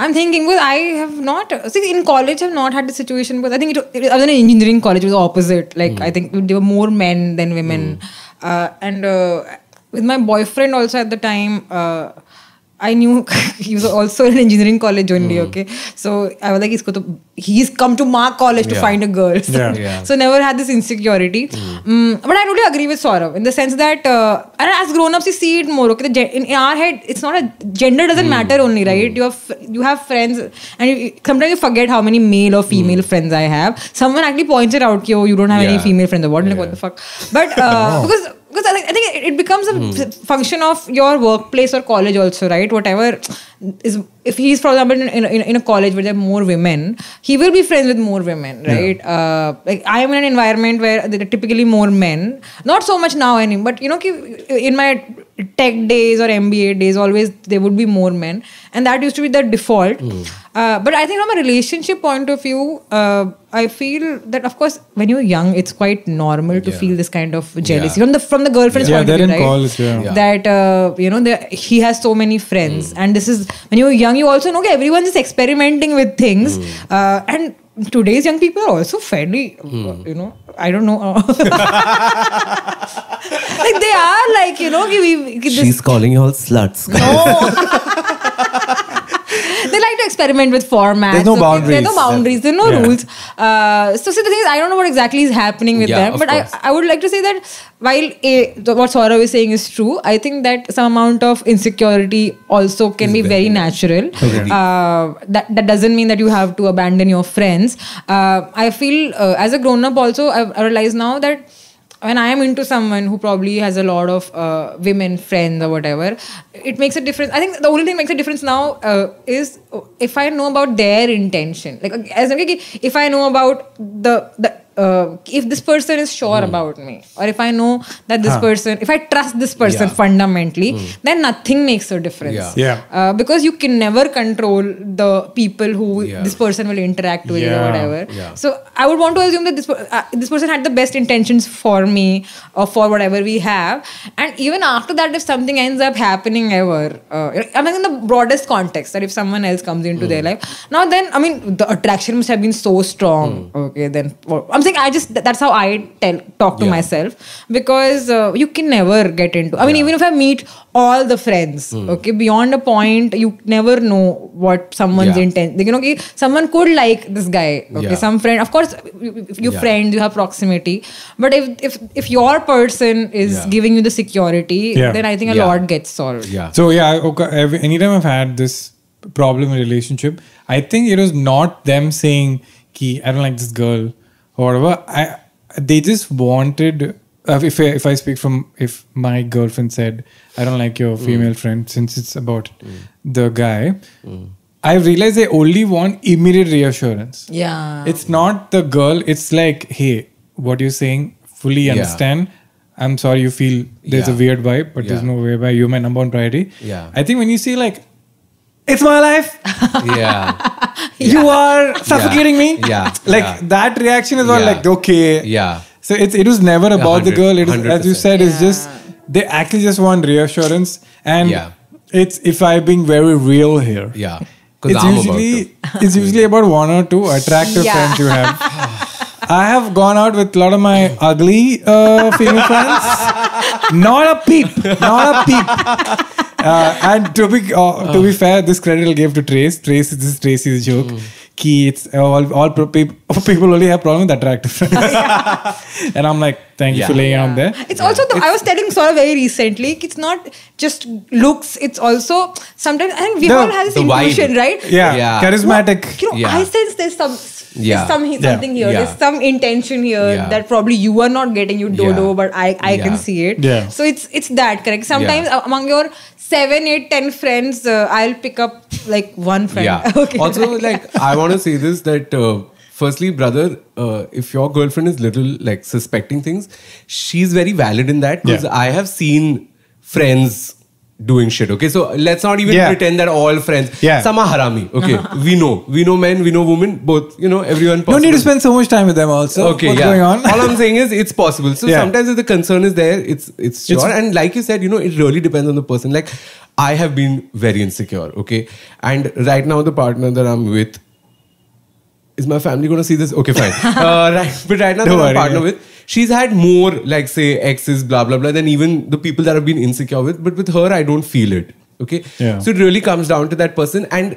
I'm thinking because I have not see in college I've not had the situation because I think it, it I was in an engineering college it was opposite like I think there were more men than women uh, and uh, with my boyfriend also at the time uh, I knew he was also in engineering college only okay? So I was like "Isko to, he's come to my college to find a girl. So, Yeah. Yeah. so never had this insecurity. Mm, but I totally agree with Saurav in the sense that uh, and as grown-ups we see it more okay? In, our head it's not a gender doesn't matter only right? You have you have friends and you, sometimes you forget how many male or female friends I have. Someone actually points it out ki, oh you don't have any female friends. Or what like what the fuck? But uh, because because I think, it- becomes a hmm. f- function of your workplace or college also right? Whatever is if he's for example in, in, in a college where there are more women he will be friends with more women right uh, like i am in an environment where there are typically more men not so much now anymore but you know in my tech days or mba days always there would be more men and that used to be the default uh, but i think from a relationship point of view uh, i feel that of course when you're young it's quite normal to Yeah. feel this kind of jealousy Yeah. from the from the girlfriend's Yeah, point of view right? yeah. Yeah. that uh, you know the, he has so many friends and this is when you're young you also know everyone's just experimenting with things uh, and today's young people are also fairly uh, you know i don't know. Like they are like you know we, this, calling you all sluts. they like to experiment with formats. There's no okay? boundaries. There are no boundaries. There are no Yeah. rules. Uh, so, see, the thing is, I don't know what exactly is happening with Yeah, them, but I, course. I would like to say that while a, the- what Saurav is saying is true, I think that some amount of insecurity also can Is be very very natural. Agreed. Uh, that that doesn't mean that you have to abandon your friends. Uh, I feel uh, as a grown up also, I, I realize now that when I am into someone who probably has a lot of uh, women friends or whatever, it makes a difference. I think the only thing makes a difference now uh, is if I know about their intention. Like as if I know about the the uh, if this person is sure about me, or if I know that this Huh. person, if I trust this person Yeah. fundamentally, then nothing makes a difference. Yeah. Yeah. Uh, because you can never control the people who Yeah. this person will interact with or whatever. Yeah. So I would want to assume that this uh, this person had the best intentions for me or for whatever we have, and even after that, if something ends up happening ever, uh, I mean in the broadest context, that if someone else comes into their life, now then I mean the attraction must have been so strong. Okay, then well, I'm saying I just that's how I tell talk to Yeah. myself because uh, you can never get into. I mean even if I meet all the friends, okay, beyond a point, you never know what someone's Yeah. intent. You know, okay, someone could like this guy. Okay, Yeah. some friend. Of course, if you Yeah. friends, you have proximity. But if if if your person is Yeah. giving you the security, Yeah. then I think a Yeah. lot gets solved. Yeah. So yeah, okay, every, anytime I've had this problem in relationship, I think it was not them saying, "Ki, I don't like this girl," or whatever. I they just wanted. Uh, if I, if I speak from if my girlfriend said, "I don't like your mm. female friend," since it's about mm. the guy, mm. I realize they only want immediate reassurance. Yeah. It's not the girl. It's like, hey, what you're saying, fully Yeah. understand. I'm sorry you feel there's a weird vibe, but there's no weird vibe. You're my number one priority. Yeah. I think when you see like, it's my life. yeah. You are suffocating me. Yeah. Like Yeah. that reaction is all Yeah. like okay. Yeah. So it's, it was never about the girl. It was as you 100%. said, it's just they actually just want reassurance, and Yeah. it's if I'm being very real here. Yeah. It's I'm usually to. it's usually about one or two attractive Yeah. friends you have. I have gone out with a lot of my ugly uh, female friends. Not a peep. Not a peep. Uh, and to be uh, to be fair, this credit I'll give to Trace. Trace, this is Tracy's joke. Key, it's all all pro- people only have problem with attractive friends. and I'm like, thank you for Yeah. laying out there. It's also the, I was telling Saurav very recently. It's not just looks. It's also sometimes I think we The- all have this the vibe. intuition, right? Yeah, Yeah. charismatic. You know, Yeah. I sense there's some. Yeah. There's some Yeah. something here. Yeah. There's some intention here Yeah. that probably you are not getting. You dodo, Yeah. but I I can see it. Yeah. So it's it's that correct. Sometimes uh, among your seven, eight, ten friends, uh, I'll pick up like one friend. Yeah. okay. Also, like, I want to say this that, uh, firstly, brother, uh, if your girlfriend is little like suspecting things, she's very valid in that because Yeah. I have seen friends doing shit. Okay, so let's not even Yeah. pretend that all friends. Yeah. Some are harami. Okay, we know, we know men, we know women, both. You know, everyone. No need to spend so much time with them. Also, Okay, what's yeah. going on? All I'm saying is it's possible. So Yeah. sometimes if the concern is there, it's it's sure. It's- and like you said, you know, it really depends on the person. Like I have been very insecure, okay? And right now the partner that I'm with is my family going to see this? Okay, fine. uh, right, but right now Don't that I'm partner yeah. with, she's had more like say exes, blah blah blah, than even the people that I've been insecure with. But with her, I don't feel it. Okay, Yeah. so it really comes down to that person and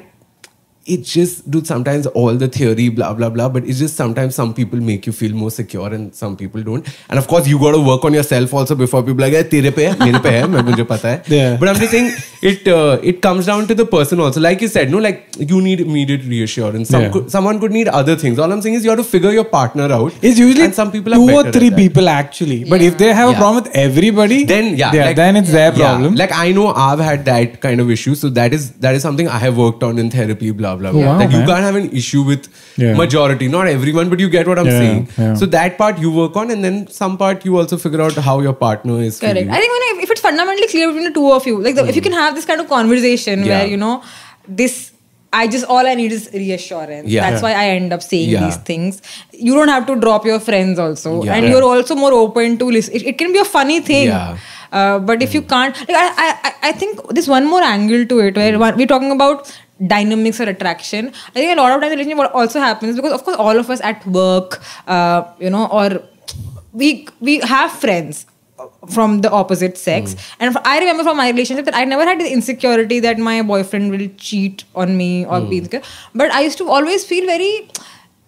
it just dude sometimes all the theory blah blah blah but it's just sometimes some people make you feel more secure and some people don't and of course you got to work on yourself also before people are like "Eh, tere pe hai mere pe hai main mujhe pata hai Yeah. but i'm just saying it uh, it comes down to the person also like you said no like you need immediate reassurance some Yeah. could, someone could need other things all i'm saying is you have to figure your partner out It's usually and some people two or three people actually. But if they have a problem with everybody, then yeah, like- then it's their yeah, problem. like I know I've had that kind of issue, so that is that is something I have worked on in therapy. Blah blah blah. Oh, wow, that you man. can't have an issue with Yeah. majority, not everyone, but you get what I'm Yeah, saying. yeah. So that part you work on, and then some part you also figure out how your partner is. Correct. feeling. I think when I, if it's fundamentally clear between the two of you, like the, if you hmm. can have this kind of conversation Yeah. where you know this. I just all I need is reassurance. Yeah. That's why I end up saying Yeah. these things. You don't have to drop your friends also, Yeah. and you're also more open to listen. It, it can be a funny thing. Yeah. Uh, but if you hmm. can't, like I, I, I- I think there's one more angle to it where hmm. one, we're talking about dynamics or attraction. I think a lot of times relationship what also happens because of course all of us at work, uh, you know, or we we have friends from the opposite sex. And f- i remember from my relationship that i never had the insecurity that my boyfriend will cheat on me or be insecure but i used to always feel very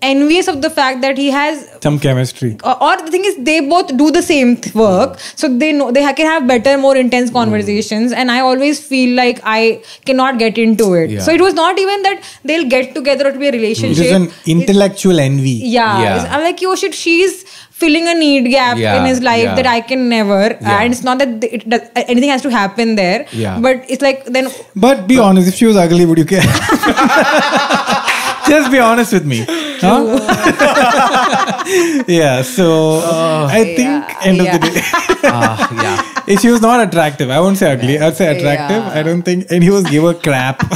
envious of the fact that he has Some chemistry. or, or the thing is they both do the same th- work so they know they can have better more intense mm. conversations and i always feel like i cannot get into it Yeah. so it was not even that they'll get together or to be a relationship it is an intellectual envy. yeah, Yeah. I'm like, yo, shit, she's filling a need gap Yeah, in his life yeah. that I can never. Yeah. And it's not that it does, anything has to happen there. Yeah. But it's like, then, But be honest, if she was ugly, would you care? Just be honest with me. Huh? yeah, so I think Yeah, end yeah. of the day. Ah, yeah. if she was not attractive, I won't say ugly, I'd say attractive. Yeah. I don't think and he was give a crap.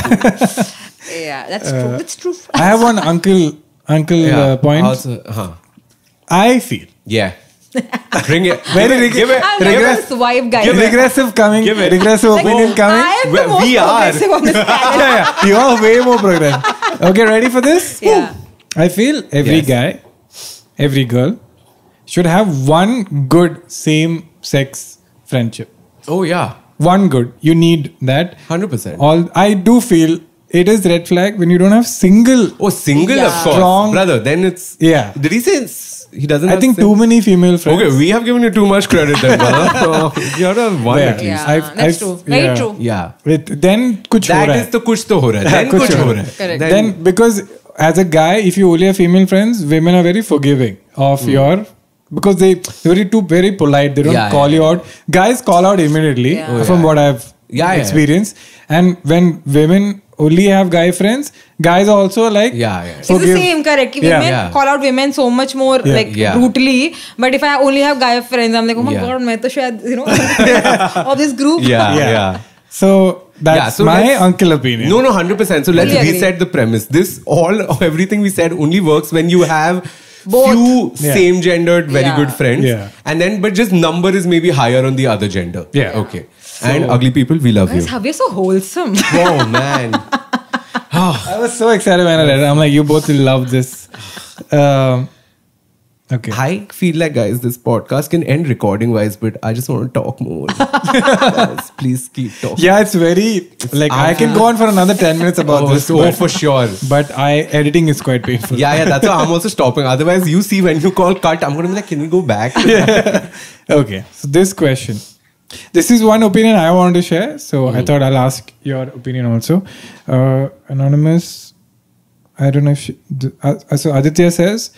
yeah, that's true. That's true. I have one uncle uncle yeah. uh, point. Also, huh. I feel Yeah. Bring it. Very give it. Give it. I'm give like swipe guy. regressive coming, Give it. regressive Like, opinion coming. I am the most we are. on this yeah, yeah. You are way more progressive. Okay, ready for this? Yeah. I feel every Yes. guy, every girl should have one good same sex friendship. Oh yeah. One good. You need that. Hundred percent. All I do feel it is red flag when you don't have single. Oh, single, yeah. of course, Strong, brother. Then it's yeah. Did he say he doesn't? I think too many female friends. Okay, we have given you too much credit, then, brother. so, you're a one yeah. at least. Yeah, I've, that's I've, true. Very yeah. true. Yeah. With, then kuch that ho is the kuch to ho raha. Then kuch, kuch ho raha. Correct. Then, because as a guy, if you only have female friends, women are very forgiving of mm. your because they very too very polite. They don't yeah, call yeah. you out. Guys call out immediately yeah. from what I've yeah, experienced. And when women only have guy friends, guys are also like Yeah, yeah. It's the forgive. same, correct. Yeah. Women Yeah. call out women so much more Yeah. like Yeah. brutally. But if I only have guy friends, I'm like, oh my Yeah. god, मैं तो शायद you know of this group. Yeah, Yeah. yeah. So that's Yeah, so my let's- uncle opinion. No, no, hundred percent. So let's Fully agree. reset the premise. This all everything we said only works when you have Both. few Yeah. same gendered very Yeah. good friends, Yeah. and then but just number is maybe higher on the other gender. Yeah. Okay. and ugly people, we love Guys, you. Javier so wholesome. oh man. I was so excited when I read it. I'm like, you both will love this. Um, okay. I feel like, guys, this podcast can end recording wise, but I just want to talk more. Guys, please keep talking. Yeah, it's very like I can go on for another 10 minutes about Oh, this. oh, but, for sure. but I editing is quite painful. Yeah, yeah, that's why I'm also stopping. Otherwise, you see when you call cut, I'm going to be like, can we go back? Okay. So this question. This is one opinion I want to share. So Hmm. I thought I'll ask your opinion also. Uh, anonymous. I don't know if she, uh, so Aditya says,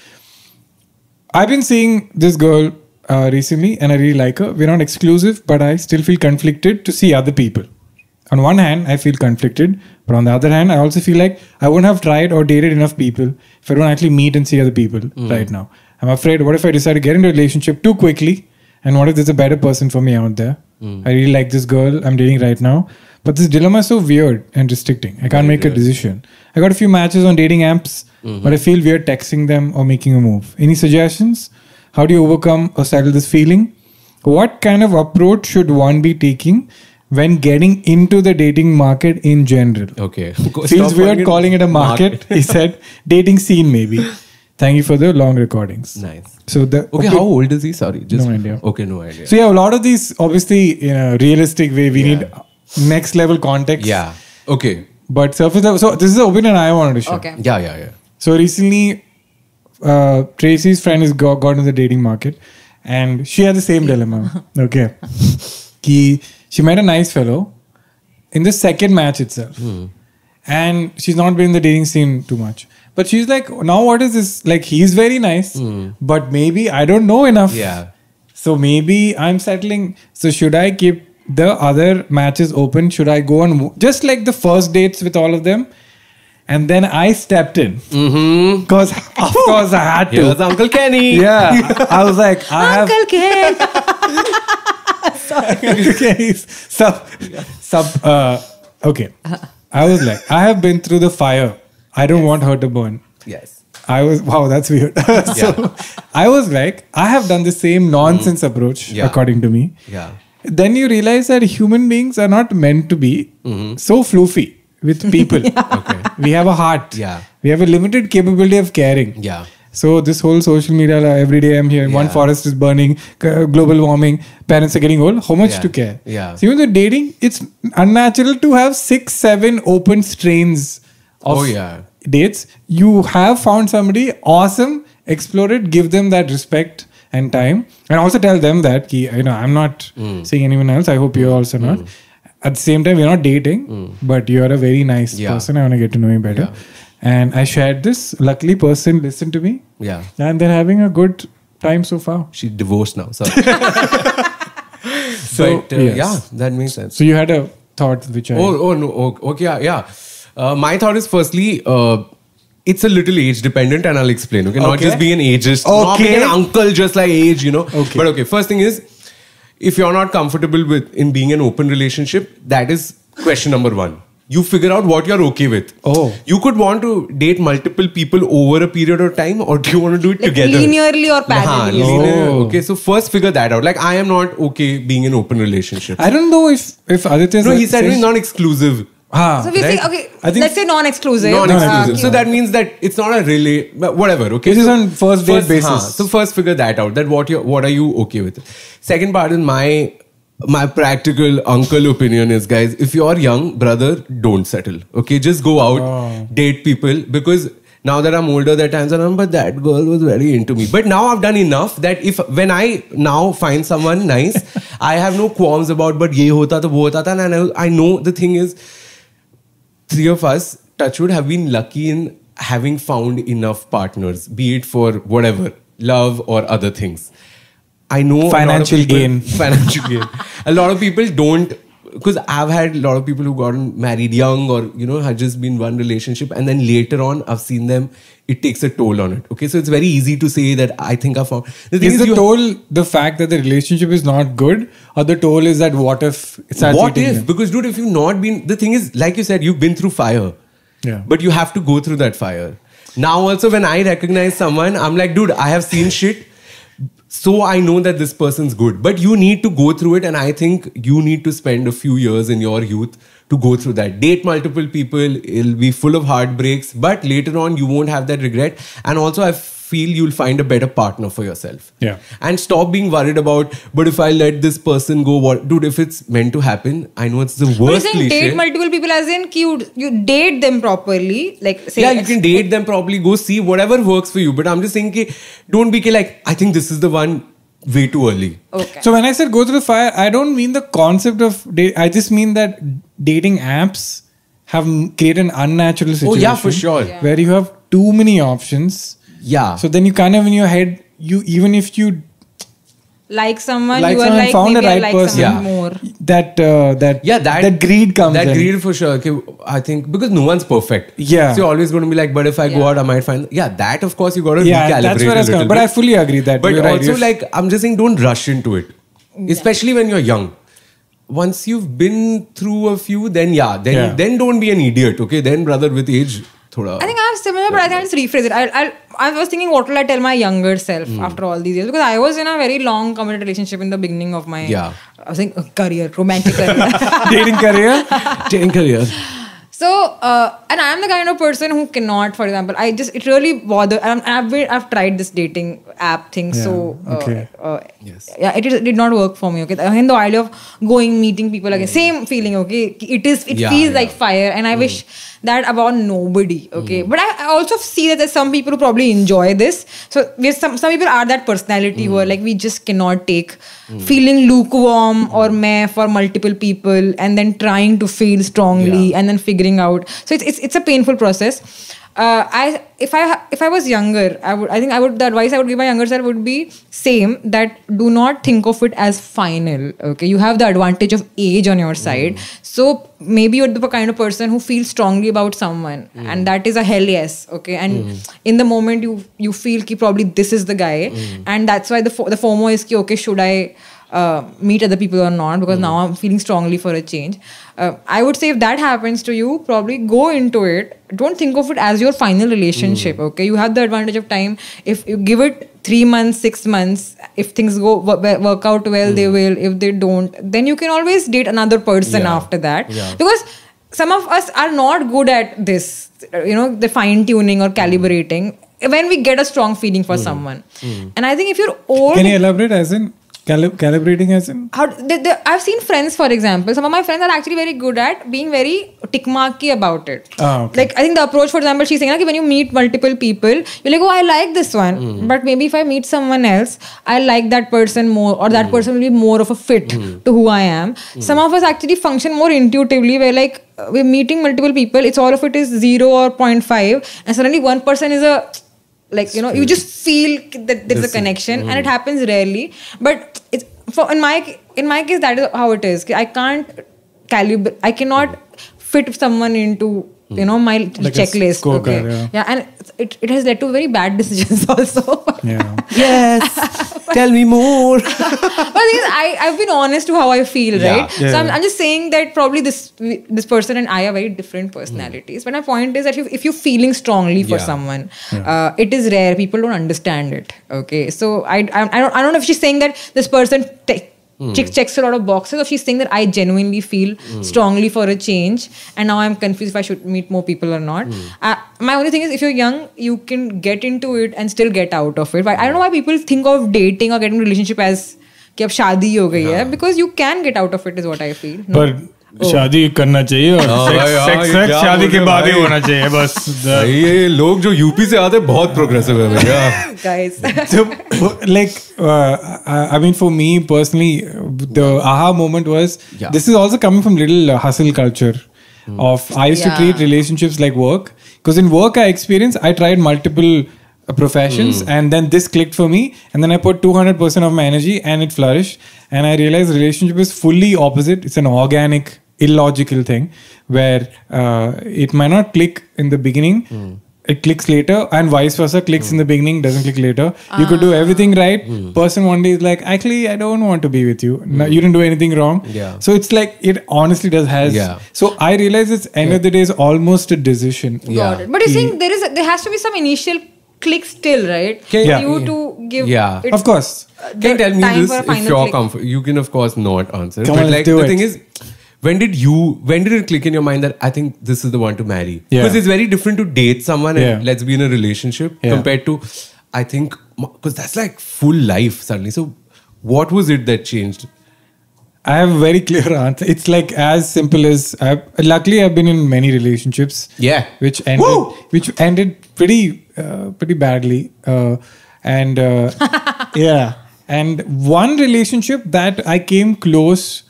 I've been seeing this girl uh, recently and I really like her. We're not exclusive, but I still feel conflicted to see other people. On one hand, I feel conflicted, but on the other hand, I also feel like I wouldn't have tried or dated enough people if I don't actually meet and see other people right now. I'm afraid, what if I decide to get into a relationship too quickly? And what if there's a better person for me out there? I really like this girl I'm dating right now. But this dilemma is so weird and restricting. I can't make a decision. I got a few matches on dating apps, but I feel weird texting them or making a move. Any suggestions? How do you overcome or settle this feeling? What kind of approach should one be taking when getting into the dating market in general? Okay. Feels weird calling it a market. he said dating scene maybe. Thank you for the long recordings. Nice. So the Okay, how old is he? Sorry. Just, No idea. Okay, no idea. so yeah, a lot of these obviously in a realistic way we need next level context. yeah. Okay. But surface level. So this is the opinion I wanted to share. okay. Yeah, yeah, yeah. So recently, uh, Tracy's friend has got, got into the dating market, and she had the same dilemma. Okay, Ki, she met a nice fellow in the second match itself, and she's not been in the dating scene too much. But she's like, now what is this? Like, he's very nice, but maybe I don't know enough. Yeah. So maybe I'm settling. So should I keep the other matches open? Should I go on just like the first dates with all of them? And then I stepped in Mm-hmm. because of course I had to. Here's Uncle Kenny. Yeah, I was like, I have Uncle Ken. okay, sub, sub. Uh, okay, I was like, I have been through the fire. I don't want her to burn. Yes. I was wow, that's weird. so I was like, I have done the same nonsense mm. approach, Yeah. according to me. Yeah. Then you realize that human beings are not meant to be mm-hmm. so floofy with people. Okay. We have a heart. Yeah. We have a limited capability of caring. Yeah. So this whole social media, like, every day I'm hearing one forest is burning, uh, global warming, parents are getting old. How much Yeah. to care? Yeah. So even the dating, it's unnatural to have six, seven open strains of Oh, yeah. dates. You have found somebody awesome, explore it, give them that respect and time, and also tell them that you know I'm not Mm. seeing anyone else. I hope you're also not. At the same time, we're not dating, but you're a very nice Mm. Yeah. person. I want to get to know you better. And I shared this. Luckily, person listened to me, Yeah. and they're having a good time so far. She's divorced now. Sorry. So but, uh, yes. yeah, that makes sense. So you had a thought which I Oh, oh no. Oh, okay, yeah. yeah. Uh, my thought is firstly, uh, it's a little age dependent, and I'll explain. Okay, not Okay. just being an ageist, not being Okay. an uncle, just like age, you know. Okay. But okay, first thing is, if you're not comfortable with in being an open relationship, that is question number one. You figure out what you're okay with. Oh. You could want to date multiple people over a period of time, or do you want to do it Like together? linearly or Haan, parallelly. linear. Oh. Okay, so first figure that out. Like I am not okay being in open relationship. I don't know if if Aditya no, he said says- it's not exclusive. Ah, So we Right? say, okay, I think- let's say non-exclusive. Non-exclusive. Uh, So that means that it's not a really but whatever. Okay, It is So on first date basis. haan, so first figure that out. That what you what are you okay with? Second part is my my practical uncle opinion is guys, if you're young, brother, don't settle. Okay, just go out, Oh. date people because. Now that I'm older, there are times when I'm, but that girl was very into me. But now I've done enough that if when I now find someone nice, I have no qualms about. But ye hota to wo hota tha, and I, I know the thing is, three of us, Touchwood, have been lucky in having found enough partners, be it for whatever, love or other things. I know a lot of Financial people- gain. Financial gain. A lot of people don't because I've had a lot of people who gotten married young or you know had just been one relationship and then later on I've seen them it takes a toll on it. Okay, so it's very easy to say that I think I found the thing is is, the toll the fact that the relationship is not good, or the toll is that what if it starts what if? them? Because dude, if you've not been, the thing is, like you said, you've been through fire. Yeah. But you have to go through that fire. Now also when I recognize someone, I'm like, dude, I have seen shit. So I know that this person's good. But you need to go through it, and I think you need to spend a few years in your youth to go through that. Date multiple people, it'll be full of heartbreaks, but later on you won't have that regret. And also I feel you'll find a better partner for yourself. Yeah. And stop being worried about, but if I let this person go, what dude, if it's meant to happen, I know it's the But you're worst saying cliche. date multiple people as in ki you, you date them properly, like say yeah, you can date them properly, go see whatever works for you. But I'm just saying, ki, don't be ki, like, I think this is the one way too early. Okay. So when I said go through the fire, I don't mean the concept of date. I just mean that dating apps have created an unnatural situation. Oh, yeah, for sure. Yeah. Where you have too many options. Yeah. So then you kind of in your head, you even if you like someone, like you are someone like found maybe the right like person, Yeah. more. that uh, that yeah, that that greed comes That in. greed for sure. ki, I think because no one's perfect. Yeah. So you're always going to be like, but if I go out, I might find. Yeah, that of course you got to Yeah, recalibrate. that's where I a was coming. But I bit. fully agree that. But you're right, also, you're- like, I'm just saying, don't rush into it, especially when you're young. Once you've been through a few, then yeah, then Yeah. then don't be an idiot. Okay, then brother, with age, thoda. I think I have similar, but I think I'll just rephrase it. I, I, I was thinking, what will I tell my younger self Hmm. after all these years? Because I was in a very long committed relationship in the beginning of my, Yeah. I was saying uh, career, romantic career. dating career. Dating career. So, uh, and I'm the kind of person who cannot, for example, I just, it really bothered. And I've, been, I've tried this dating app thing. Yeah, So, uh, okay. uh, Yes. yeah, it, it did not work for me. Okay. And the idea of going, meeting people again, same feeling. Okay. It is, it. Yeah, feels yeah. Like fire. And I wish that about nobody. Okay. But I, I also see that there's some people who probably enjoy this. So, there's some, some people are that personality who are like, we just cannot take feeling lukewarm or meh for multiple people and then trying to feel strongly Yeah. and then figuring out. So it's it's, it's a painful process. Uh, i if i if i was younger i would i think i would the advice i would give my younger self would be same that do not think of it as final okay? You have the advantage of age on your side. Mm. So maybe you're the kind of person who feels strongly about someone mm. and that is a hell yes okay? And mm. in the moment you you feel ki probably this is the guy and that's why the the fomo is ki okay should i uh, meet other people or not? Because now I'm feeling strongly for a change. Uh, I would say if that happens to you, probably go into it. Don't think of it as your final relationship. Hmm. Okay, you have the advantage of time. If you give it three months, six months, if things go work out well, they hmm. will. If they don't, then you can always date another person Yeah. after that Yeah. because some of us are not good at this. You know, the fine tuning or calibrating. When we get a strong feeling for hmm. someone, and I think if you're old, Can you elaborate as in cali- calibrating as in? how the, the, I've seen friends, for example, some of my friends are actually very good at being very tick marky about it. Ah, okay. Like I think the approach, for example, she's saying like when you meet multiple people, you're like, oh, I like this one, but maybe if I meet someone else, I like that person more, or that person will be more of a fit to who I am. Some of us actually function more intuitively, where like uh, we're meeting multiple people, it's all of it is zero or 0.5, and suddenly one person is a like you know you just feel that there's a connection and it mm-hmm. happens rarely. But it's for in my in my case that is how it is. I can't calibrate i cannot fit someone into hmm. you know my Like checklist. scorecard, okay. yeah. and it, it has led to very bad decisions also. Yeah. Yes. Tell me more. but the thing is, I, I've been honest to how I feel, Yeah. right? Yeah. So I'm, I'm just saying that probably this this person and I are very different personalities. But my point is that if, if you're feeling strongly for Yeah. someone, uh, it is rare. People don't understand it. Okay, so I, I I don't I don't know if she's saying that this person. Te- Checks, checks a lot of boxes, or she's saying that I genuinely feel strongly for a change, and now I'm confused if I should meet more people or not. Uh, my only thing is, if you're young, you can get into it and still get out of it. But I don't know why people think of dating or getting relationship as कि अब शादी हो गई है because you can get out of it is what I feel. No? पर शादी करना चाहिए और हाँ सेक्स भाई, हाँ, सेक्स ये सेक्स क्या शादी बोल के रहे हो बाद ही भाई? होना चाहिए बस The- ये लोग जो यूपी से आते हैं बहुत प्रोग्रेसिव है भैया guys. so like uh, I I mean for me personally the aha moment was Yeah. this is also coming from little uh, hustle culture of I used to Yeah. treat relationships like work because in work I experienced I tried multiple uh, professions and then this clicked for me and then I put 200% of my energy and it flourished and I realized relationship is fully opposite it's an organic illogical thing where uh, it might not click in the beginning it clicks later and vice versa clicks in the beginning doesn't click later you could do everything right person one day is like actually i don't want to be with you no, you didn't do anything wrong Yeah. so it's like it honestly does has Yeah. so i realize it's end of the day is almost a decision Yeah. Got it. But you think there is a, there has to be some initial click still, right? Can- Yeah. you to give Yeah. it of course the Can you tell me this for a if you're click. comfortable? You can of course not answer. Come but on, like do the it. thing is, when did you when did it click in your mind that I think this is the one to marry? Yeah. Because it's very different to date someone Yeah. and let's be in a relationship Yeah. compared to I think because that's like full life suddenly. So what was it that changed? I have a very clear answer. It's like as simple as I've, luckily I've been in many relationships. Yeah. Which ended Woo! which ended pretty uh, pretty badly. Uh, and uh, yeah. And one relationship that I came close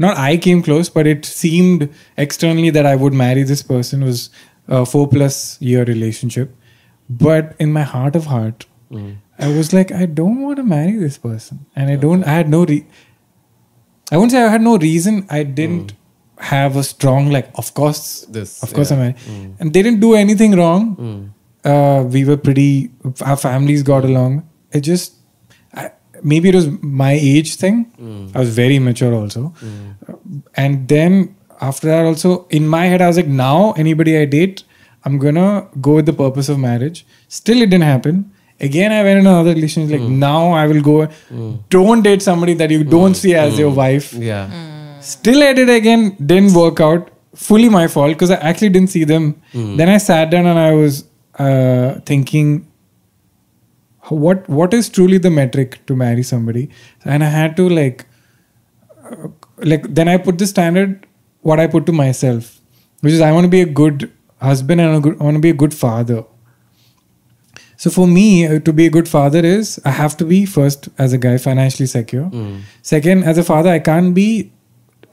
not I came close, but it seemed externally that I would marry this person was a four plus year relationship. But in my heart of heart, mm. I was like, I don't want to marry this person. And I don't I had no re- I wouldn't say I had no reason. I didn't mm. have a strong like. Of course, This, of course, yeah. I'm married. Mm. and they didn't do anything wrong. Uh, we were pretty. Our families got along. It just I, maybe it was my age thing. Mm. I was very mature also, Uh, and then after that also in my head I was like, now anybody I date, I'm gonna go with the purpose of marriage. Still, it didn't happen. Again, I went in another relationship. Like mm. now, I will go. Don't date somebody that you don't see as your wife. Yeah. Still I did again, didn't work out. Fully my fault because I actually didn't see them. Then I sat down and I was uh, thinking, what what is truly the metric to marry somebody? And I had to like, uh, like then I put the standard what I put to myself, which is I want to be a good husband and a good, I want to be a good father. So for me, uh, to be a good father is I have to be first as a guy financially secure. Second, as a father, I can't be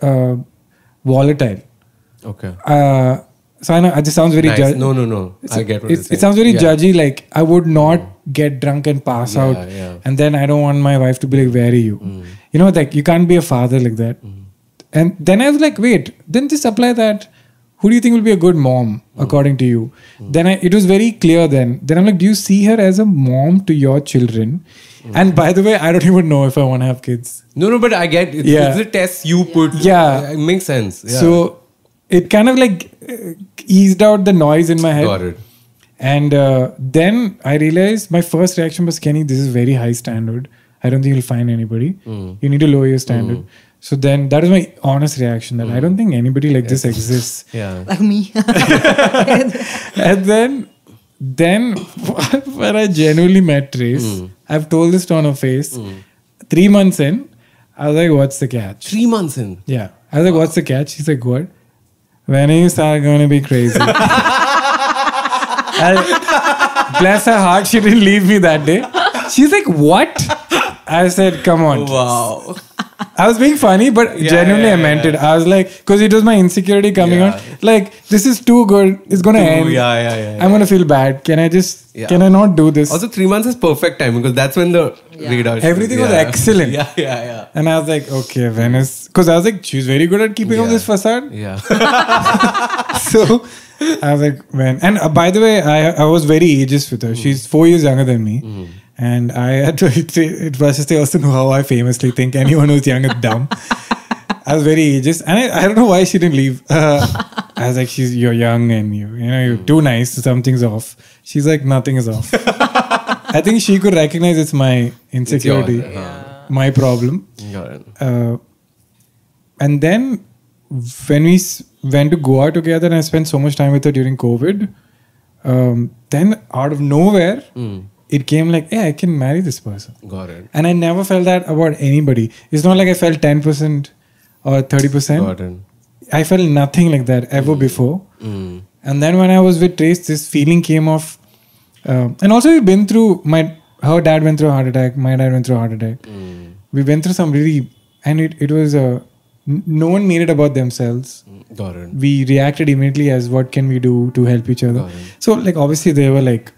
uh, volatile. Okay. Uh, so I know it just sounds very Nice. judgy. No, no, no. I get what it, it sounds very Yeah. judgy. Like I would not get drunk and pass Yeah, out, yeah. Mm. and then I don't want my wife to be like, "Where are you?" You know, like you can't be a father like that. And then I was like, "Wait, then just apply that." Who do you think will be a good mom Mm. according to you? Then I, it was very clear. Then, then I'm like, do you see her as a mom to your children? Mm. And by the way, I don't even know if I want to have kids. No, no, but I get it. Yeah. It's the test you put. Yeah. It makes sense. Yeah. So it kind of like uh, eased out the noise in my head. Got it. And uh, then I realized my first reaction was, Kenny, this is very high standard. I don't think you'll find anybody. Mm. You need to lower your standard. So then that was my honest reaction that I don't think anybody like this exists. Yeah. Like me. and then, then when I genuinely met Trace, I've told this to on her face. Three months in, I was like, what's the catch? Three months in. Yeah. I was like, what's the catch? She's like, what? When are you start going to be crazy? I- bless her heart, she didn't leave me that day. She's like, what? I said, come on. Wow. I was being funny, but Yeah, genuinely yeah, I meant yeah. it. I was like, because it was my insecurity coming Yeah. out. Like, this is too good. It's going to Too- end. yeah, yeah, yeah, I'm going to feel bad. Can I just, Yeah. can I not do this? Also, three months is perfect time because that's when the radar. Everything was excellent. Yeah, yeah, yeah. and I was like, okay, Venice. Because I was like, she's very good at keeping up this facade. Yeah. so I was like, man. And uh, by the way, I I was very ageist with her. She's four years younger than me. And I had to, it, was just, also know how I famously think anyone who's young is dumb. I was very ageist. And I, I don't know why she didn't leave. Uh, I was like, she's, you're young and you, you know, you're too nice. Something's off. She's like, nothing is off. I think she could recognize it's my insecurity, uh-huh. my problem. Uh, and then when we went to Goa together and I spent so much time with her during COVID, um, then out of nowhere, it came like, hey, I can marry this person. Got it. And I never felt that about anybody. It's not like I felt 10% or 30%. Got it. I felt nothing like that ever before. Mm. And then when I was with Trace, this feeling came of, um, and also we've been through my her dad went through a heart attack, my dad went through a heart attack. We went through some really, and it it was uh, n- no one made it about themselves. Got it. We reacted immediately as what can we do to help each other. So like obviously there were like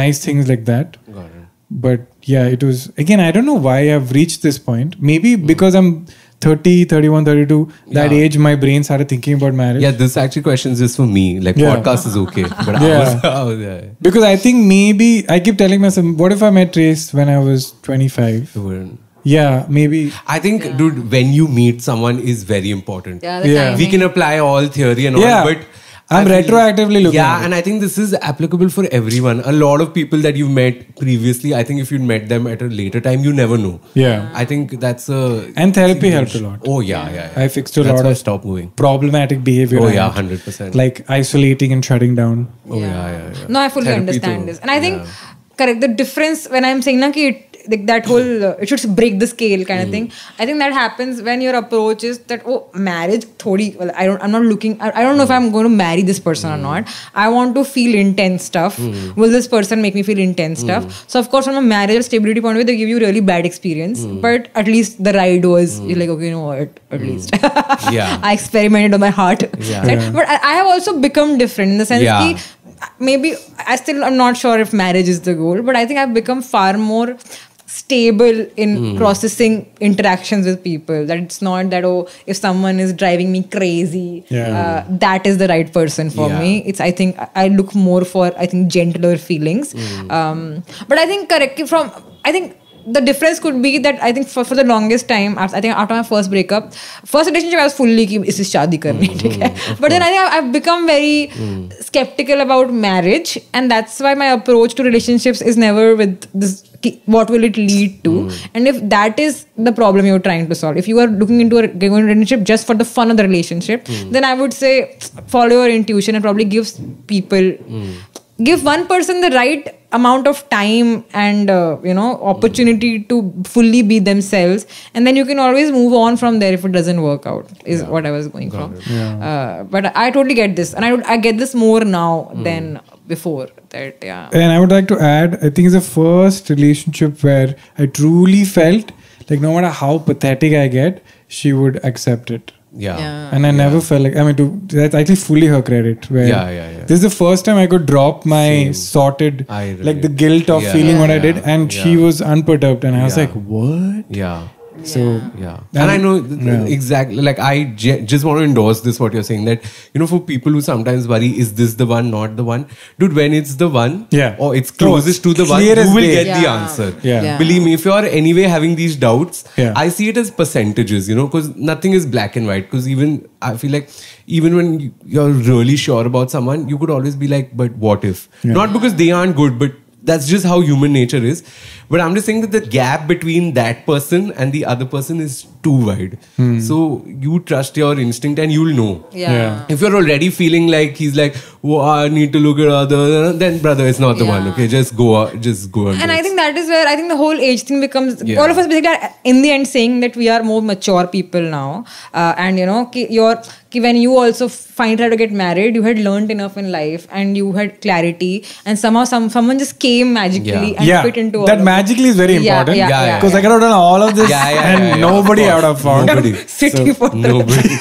nice things like that, Got it. but yeah, it was again I don't know why I've reached this point. Maybe hmm. because I'm 30, 31, 32, that Yeah. age, my brain started thinking about marriage. Yeah, this actually question is just for me. Like Yeah. podcast is okay, but Yeah. I was, I was yeah. Because I think maybe I keep telling myself, what if I met Trace when I was 25? It. Yeah, maybe. I think, dude, when you meet someone is very important. Yeah, Yeah. we can apply all theory and all, Yeah. but I'm I feel- retroactively looking Yeah, at it. and I think this is applicable for everyone. A lot of people that you've met previously, I think if you'd met them at a later time, you never know. Yeah. I think that's a And therapy helped a lot. Oh yeah, yeah. yeah. I fixed a that's lot of stopped going. problematic behavior. Oh yeah, hundred percent. Like isolating and shutting down. oh yeah, yeah, yeah. No, I fully Therapy understand too. this, and I think Yeah. correct the difference when I'm saying na it, like that whole uh, it should break the scale kind Hmm. of thing. I think that happens when your approach is that oh marriage thodi well I don't I'm not looking I, I don't know if I'm going to marry this person Hmm. or not. I want to feel intense stuff. Will this person make me feel intense Hmm. stuff? So of course from a marriage stability point of view they give you really bad experience, Hmm. but at least the ride was you're like okay you know what at least Yeah. I experimented on my heart. Yeah. Right? But I, I have also become different in the sense Yeah. ki maybe I still I'm not sure if marriage is the goal, but I think I've become far more stable in Hmm. processing interactions with people. That it's not that oh, if someone is driving me crazy, Yeah. uh, that is the right person for Yeah. me. It's I think I- I look more for I think gentler feelings. Hmm. Um, but I think correct from I think The difference could be that I think for, for the longest time, after, I think after my first breakup, first relationship, I was fully ki is shadi karni, Hmm, ठीक है? But then I think I've, I've become very skeptical about marriage, and that's why my approach to relationships is never with this. ki- What will it lead to? And if that is the problem you're trying to solve, if you are looking into a going into a relationship just for the fun of the relationship, then I would say follow your intuition and probably give people give one person the right amount of time and uh, you know opportunity to fully be themselves and then you can always move on from there if it doesn't work out is what i was going from uh, but i totally get this and i i get this more now than before that yeah. And I would like to add, I think it's the first relationship where I truly felt like no matter how pathetic I get, she would accept it. Yeah. Yeah. And I never felt like I mean, to, that's actually fully her credit. Where Yeah, yeah, yeah. This is the first time I could drop my sorted, I like the guilt of Yeah, feeling what I did, and she was unperturbed, and I was Yeah. like, "What?" Yeah. So Yeah, and I know th- th- Yeah. exactly. Like I j- just want to endorse this. What you're saying that you know, for people who sometimes worry, is this the one, not the one, dude? When it's the one, Yeah. or it's closest to the one, clear you will day. get the answer. Yeah. Yeah. Believe me, if you're anyway having these doubts, Yeah. I see it as percentages. You know, because nothing is black and white. Because even I feel like even when you- you're really sure about someone, you could always be like, but what if? Yeah. Not because they aren't good, but that's just how human nature is. But I'm just saying that the gap between that person and the other person is too wide. Hmm. So you trust your instinct and you'll know. yeah, Yeah. If you're already feeling like he's like, oh, I need to look at other, then brother, it's not the one. Okay, just go, out, just go. and I think that is where I think the whole age thing becomes. Yeah. All of us basically are in the end saying that we are more mature people now, uh, and you know, ki you're ki when you also find out to get married, you had learned enough in life and you had clarity, and somehow some someone just came magically Yeah. and yeah, fit into all that of magically is very Yeah, important. yeah, Yeah, yeah, Because I could have done all of this, Yeah, yeah, and yeah, yeah, nobody of I would found. Nobody. City for Nobody.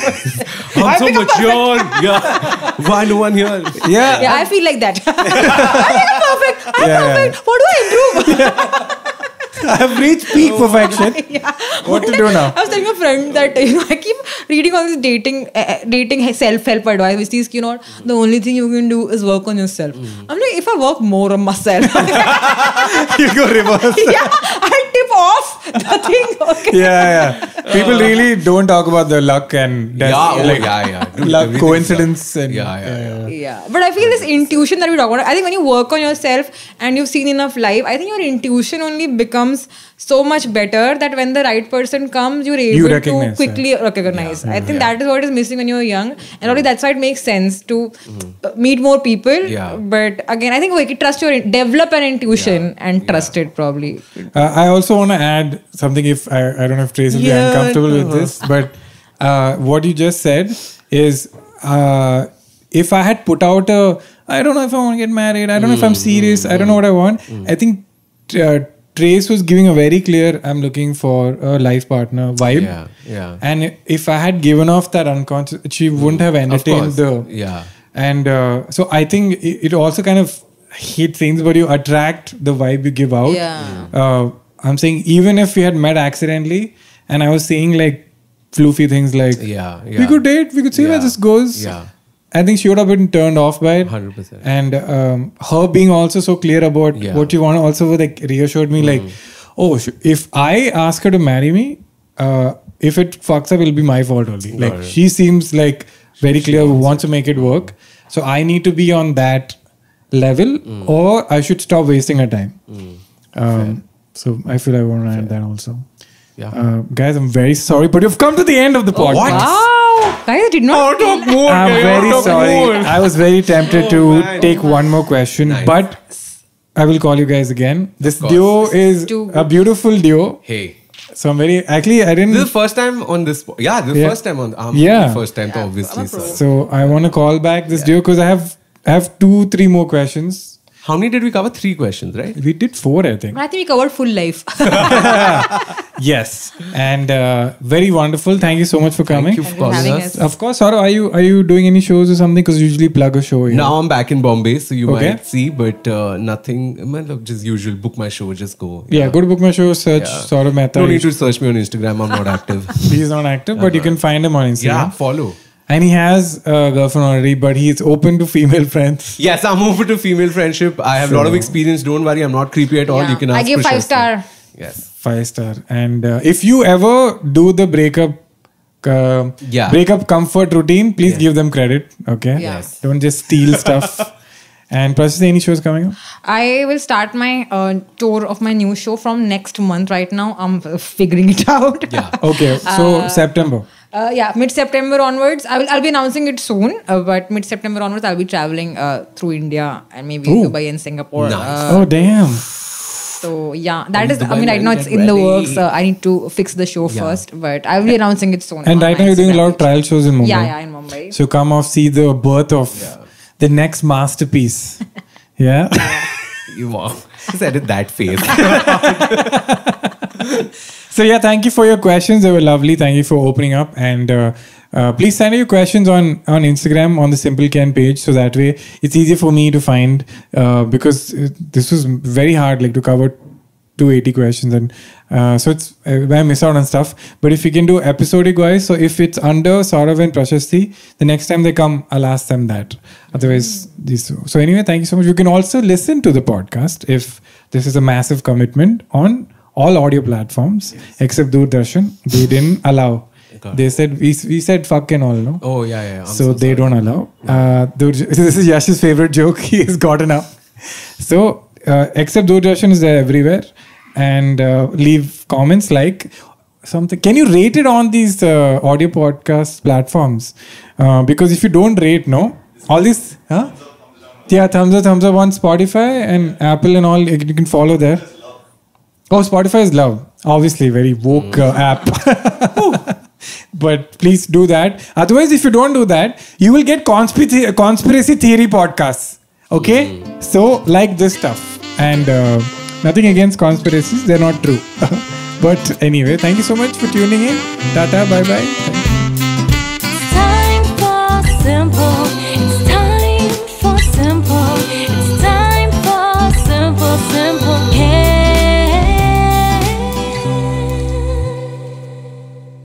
I'm so mature. Yeah. Why no one here? Yeah, Yeah, I feel like that. I'm perfect. I'm Yeah, yeah. perfect. What do I improve? I've reached peak perfection. yeah. What to do now? I was telling a friend that you know I keep reading all this dating, uh, dating self-help advice, which is you know mm. the only thing you can do is work on yourself. Mm. I'm like, if I work more on myself, you go reverse. yeah, I tip off the thing. Okay. yeah, yeah. People really don't talk about the luck and Yeah, oh, like, yeah, yeah. Dude, luck, coincidence, luck. and Yeah, yeah, yeah. Yeah, but I feel this intuition that we talk about. I think when you work on yourself and you've seen enough life, I think your intuition only becomes so much better that when the right person comes, you're able to recognize, quickly recognize. I think that is what is missing when you're young, and probably that's why it makes sense to uh, meet more people. Yeah. But again, I think we can trust your develop an intuition and trust it probably. Uh, I also want to add something. If I, I don't know if Trace will Yeah, be uncomfortable with this, but uh, what you just said is, uh, if I had put out a, I don't know if I want to get married. I don't know if I'm serious. I don't know what I want. I think uh, Trace was giving a very clear, I'm looking for a life partner vibe. Yeah, yeah. And if I had given off that unconscious, she wouldn't have entertained course. the. Yeah. And uh, so I think it, it also kind of hate things, but you attract the vibe you give out. Yeah. Uh, I'm saying even if we had met accidentally, and I was saying like floofy things like Yeah, yeah. we could date, we could see where this goes. yeah. I think she would have been turned off by it. 100%. And um, her being also so clear about Yeah. what you want also like reassured me like, oh, if I ask her to marry me, uh, if it fucks up, it'll be my fault only. Like it. she seems like very clear, wants to make it work. So I need to be on that level, or I should stop wasting her time. Um, so I feel I want to add that also. Yeah. Uh, guys, I'm very sorry, but you've come to the end of the podcast. Wow, guys, I did not. feel- I'm very sorry. I was very tempted to Oh, man. take one more question, Nice. but I will call you guys again. This course. duo is too a beautiful duo. Hey. So I'm very actually I didn't This is the didn't. first time on this. po- Yeah, this is Yeah. the first time on. Um, Yeah. First time, obviously. So. So I want to call back this duo because I have I have two three more questions. How many did we cover? Three questions, right? We did four, I think. I think we covered full life. Yes, and uh, very wonderful. Thank you so much for coming. Thank you for you for calling having us. us. Of course, Saurav, are you are you doing any shows or something? Because usually plug a show. Here. Now I'm back in Bombay, so you Okay. might see, but uh, nothing. matlab, Just usual. BookMyShow. Just go. Yeah, go to BookMyShow. Search Yeah. Saurav Mehta. No need to search me on Instagram. I'm not active. He's not active, but you can find him on Instagram. yeah, follow. And he has a girlfriend already, but he's open to female friends. Yes, I'm open to female friendship. I have a lot of experience. Don't worry, I'm not creepy at all. Yeah. You can ask. I give for five star. Yes. Five star. And uh, if you ever do the breakup, uh, Yeah. breakup comfort routine, please give them credit. Okay. Yes. Don't just steal stuff. And Prashasti, any shows coming up? I will start my uh, tour of my new show from next month. Right now, I'm uh, figuring it out. Yeah. Okay. So September. Uh, yeah, mid September onwards. I will. I'll be announcing it soon. Uh, but mid September onwards, I'll be traveling uh, through India and maybe Ooh. Dubai and Singapore. Nice. Uh, oh damn. so yeah, that Oh, is. I mean, right man, now it's get in the works. Uh, I need to fix the show Yeah. first, but I'll be announcing it soon. And right now you're doing a lot of trial shows in Mumbai. Yeah, yeah, in Mumbai. So come off, see the birth of the next masterpiece. yeah. You wow. Just edit that face. So yeah, thank you for your questions. They were lovely. Thank you for opening up, and uh, uh, please send your questions on on Instagram on the Simple Ken page, so that way it's easier for me to find uh, because uh, this was very hard, like to cover 280 questions, and uh, so it's uh, I miss out on stuff. But if you can do episodic wise, so if it's under Saurav and Prashasti, the next time they come, I'll ask them that. Otherwise, these. So anyway, thank you so much. You can also listen to the podcast if this is a massive commitment on all audio platforms except Doordarshan. They didn't allow. They said we, we said fuck and all, no. oh yeah, yeah. I'm so, they don't allow. Uh, this is Yash's favorite joke. He has gotten up. So uh, except Doordarshan is there everywhere, and uh, leave comments like something. Can you rate it on these uh, audio podcast platforms? Uh, because if you don't rate, no, all these, huh? Yeah, thumbs up, thumbs up on Spotify and Apple and all. You can follow there. Oh, Spotify is love. Obviously, very woke uh, app. but please do that. Otherwise, if you don't do that, you will get conspiracy, conspiracy theory podcasts. Okay? So, like this stuff. And uh, nothing against conspiracies, they're not true. but anyway, thank you so much for tuning in. Tata, bye bye.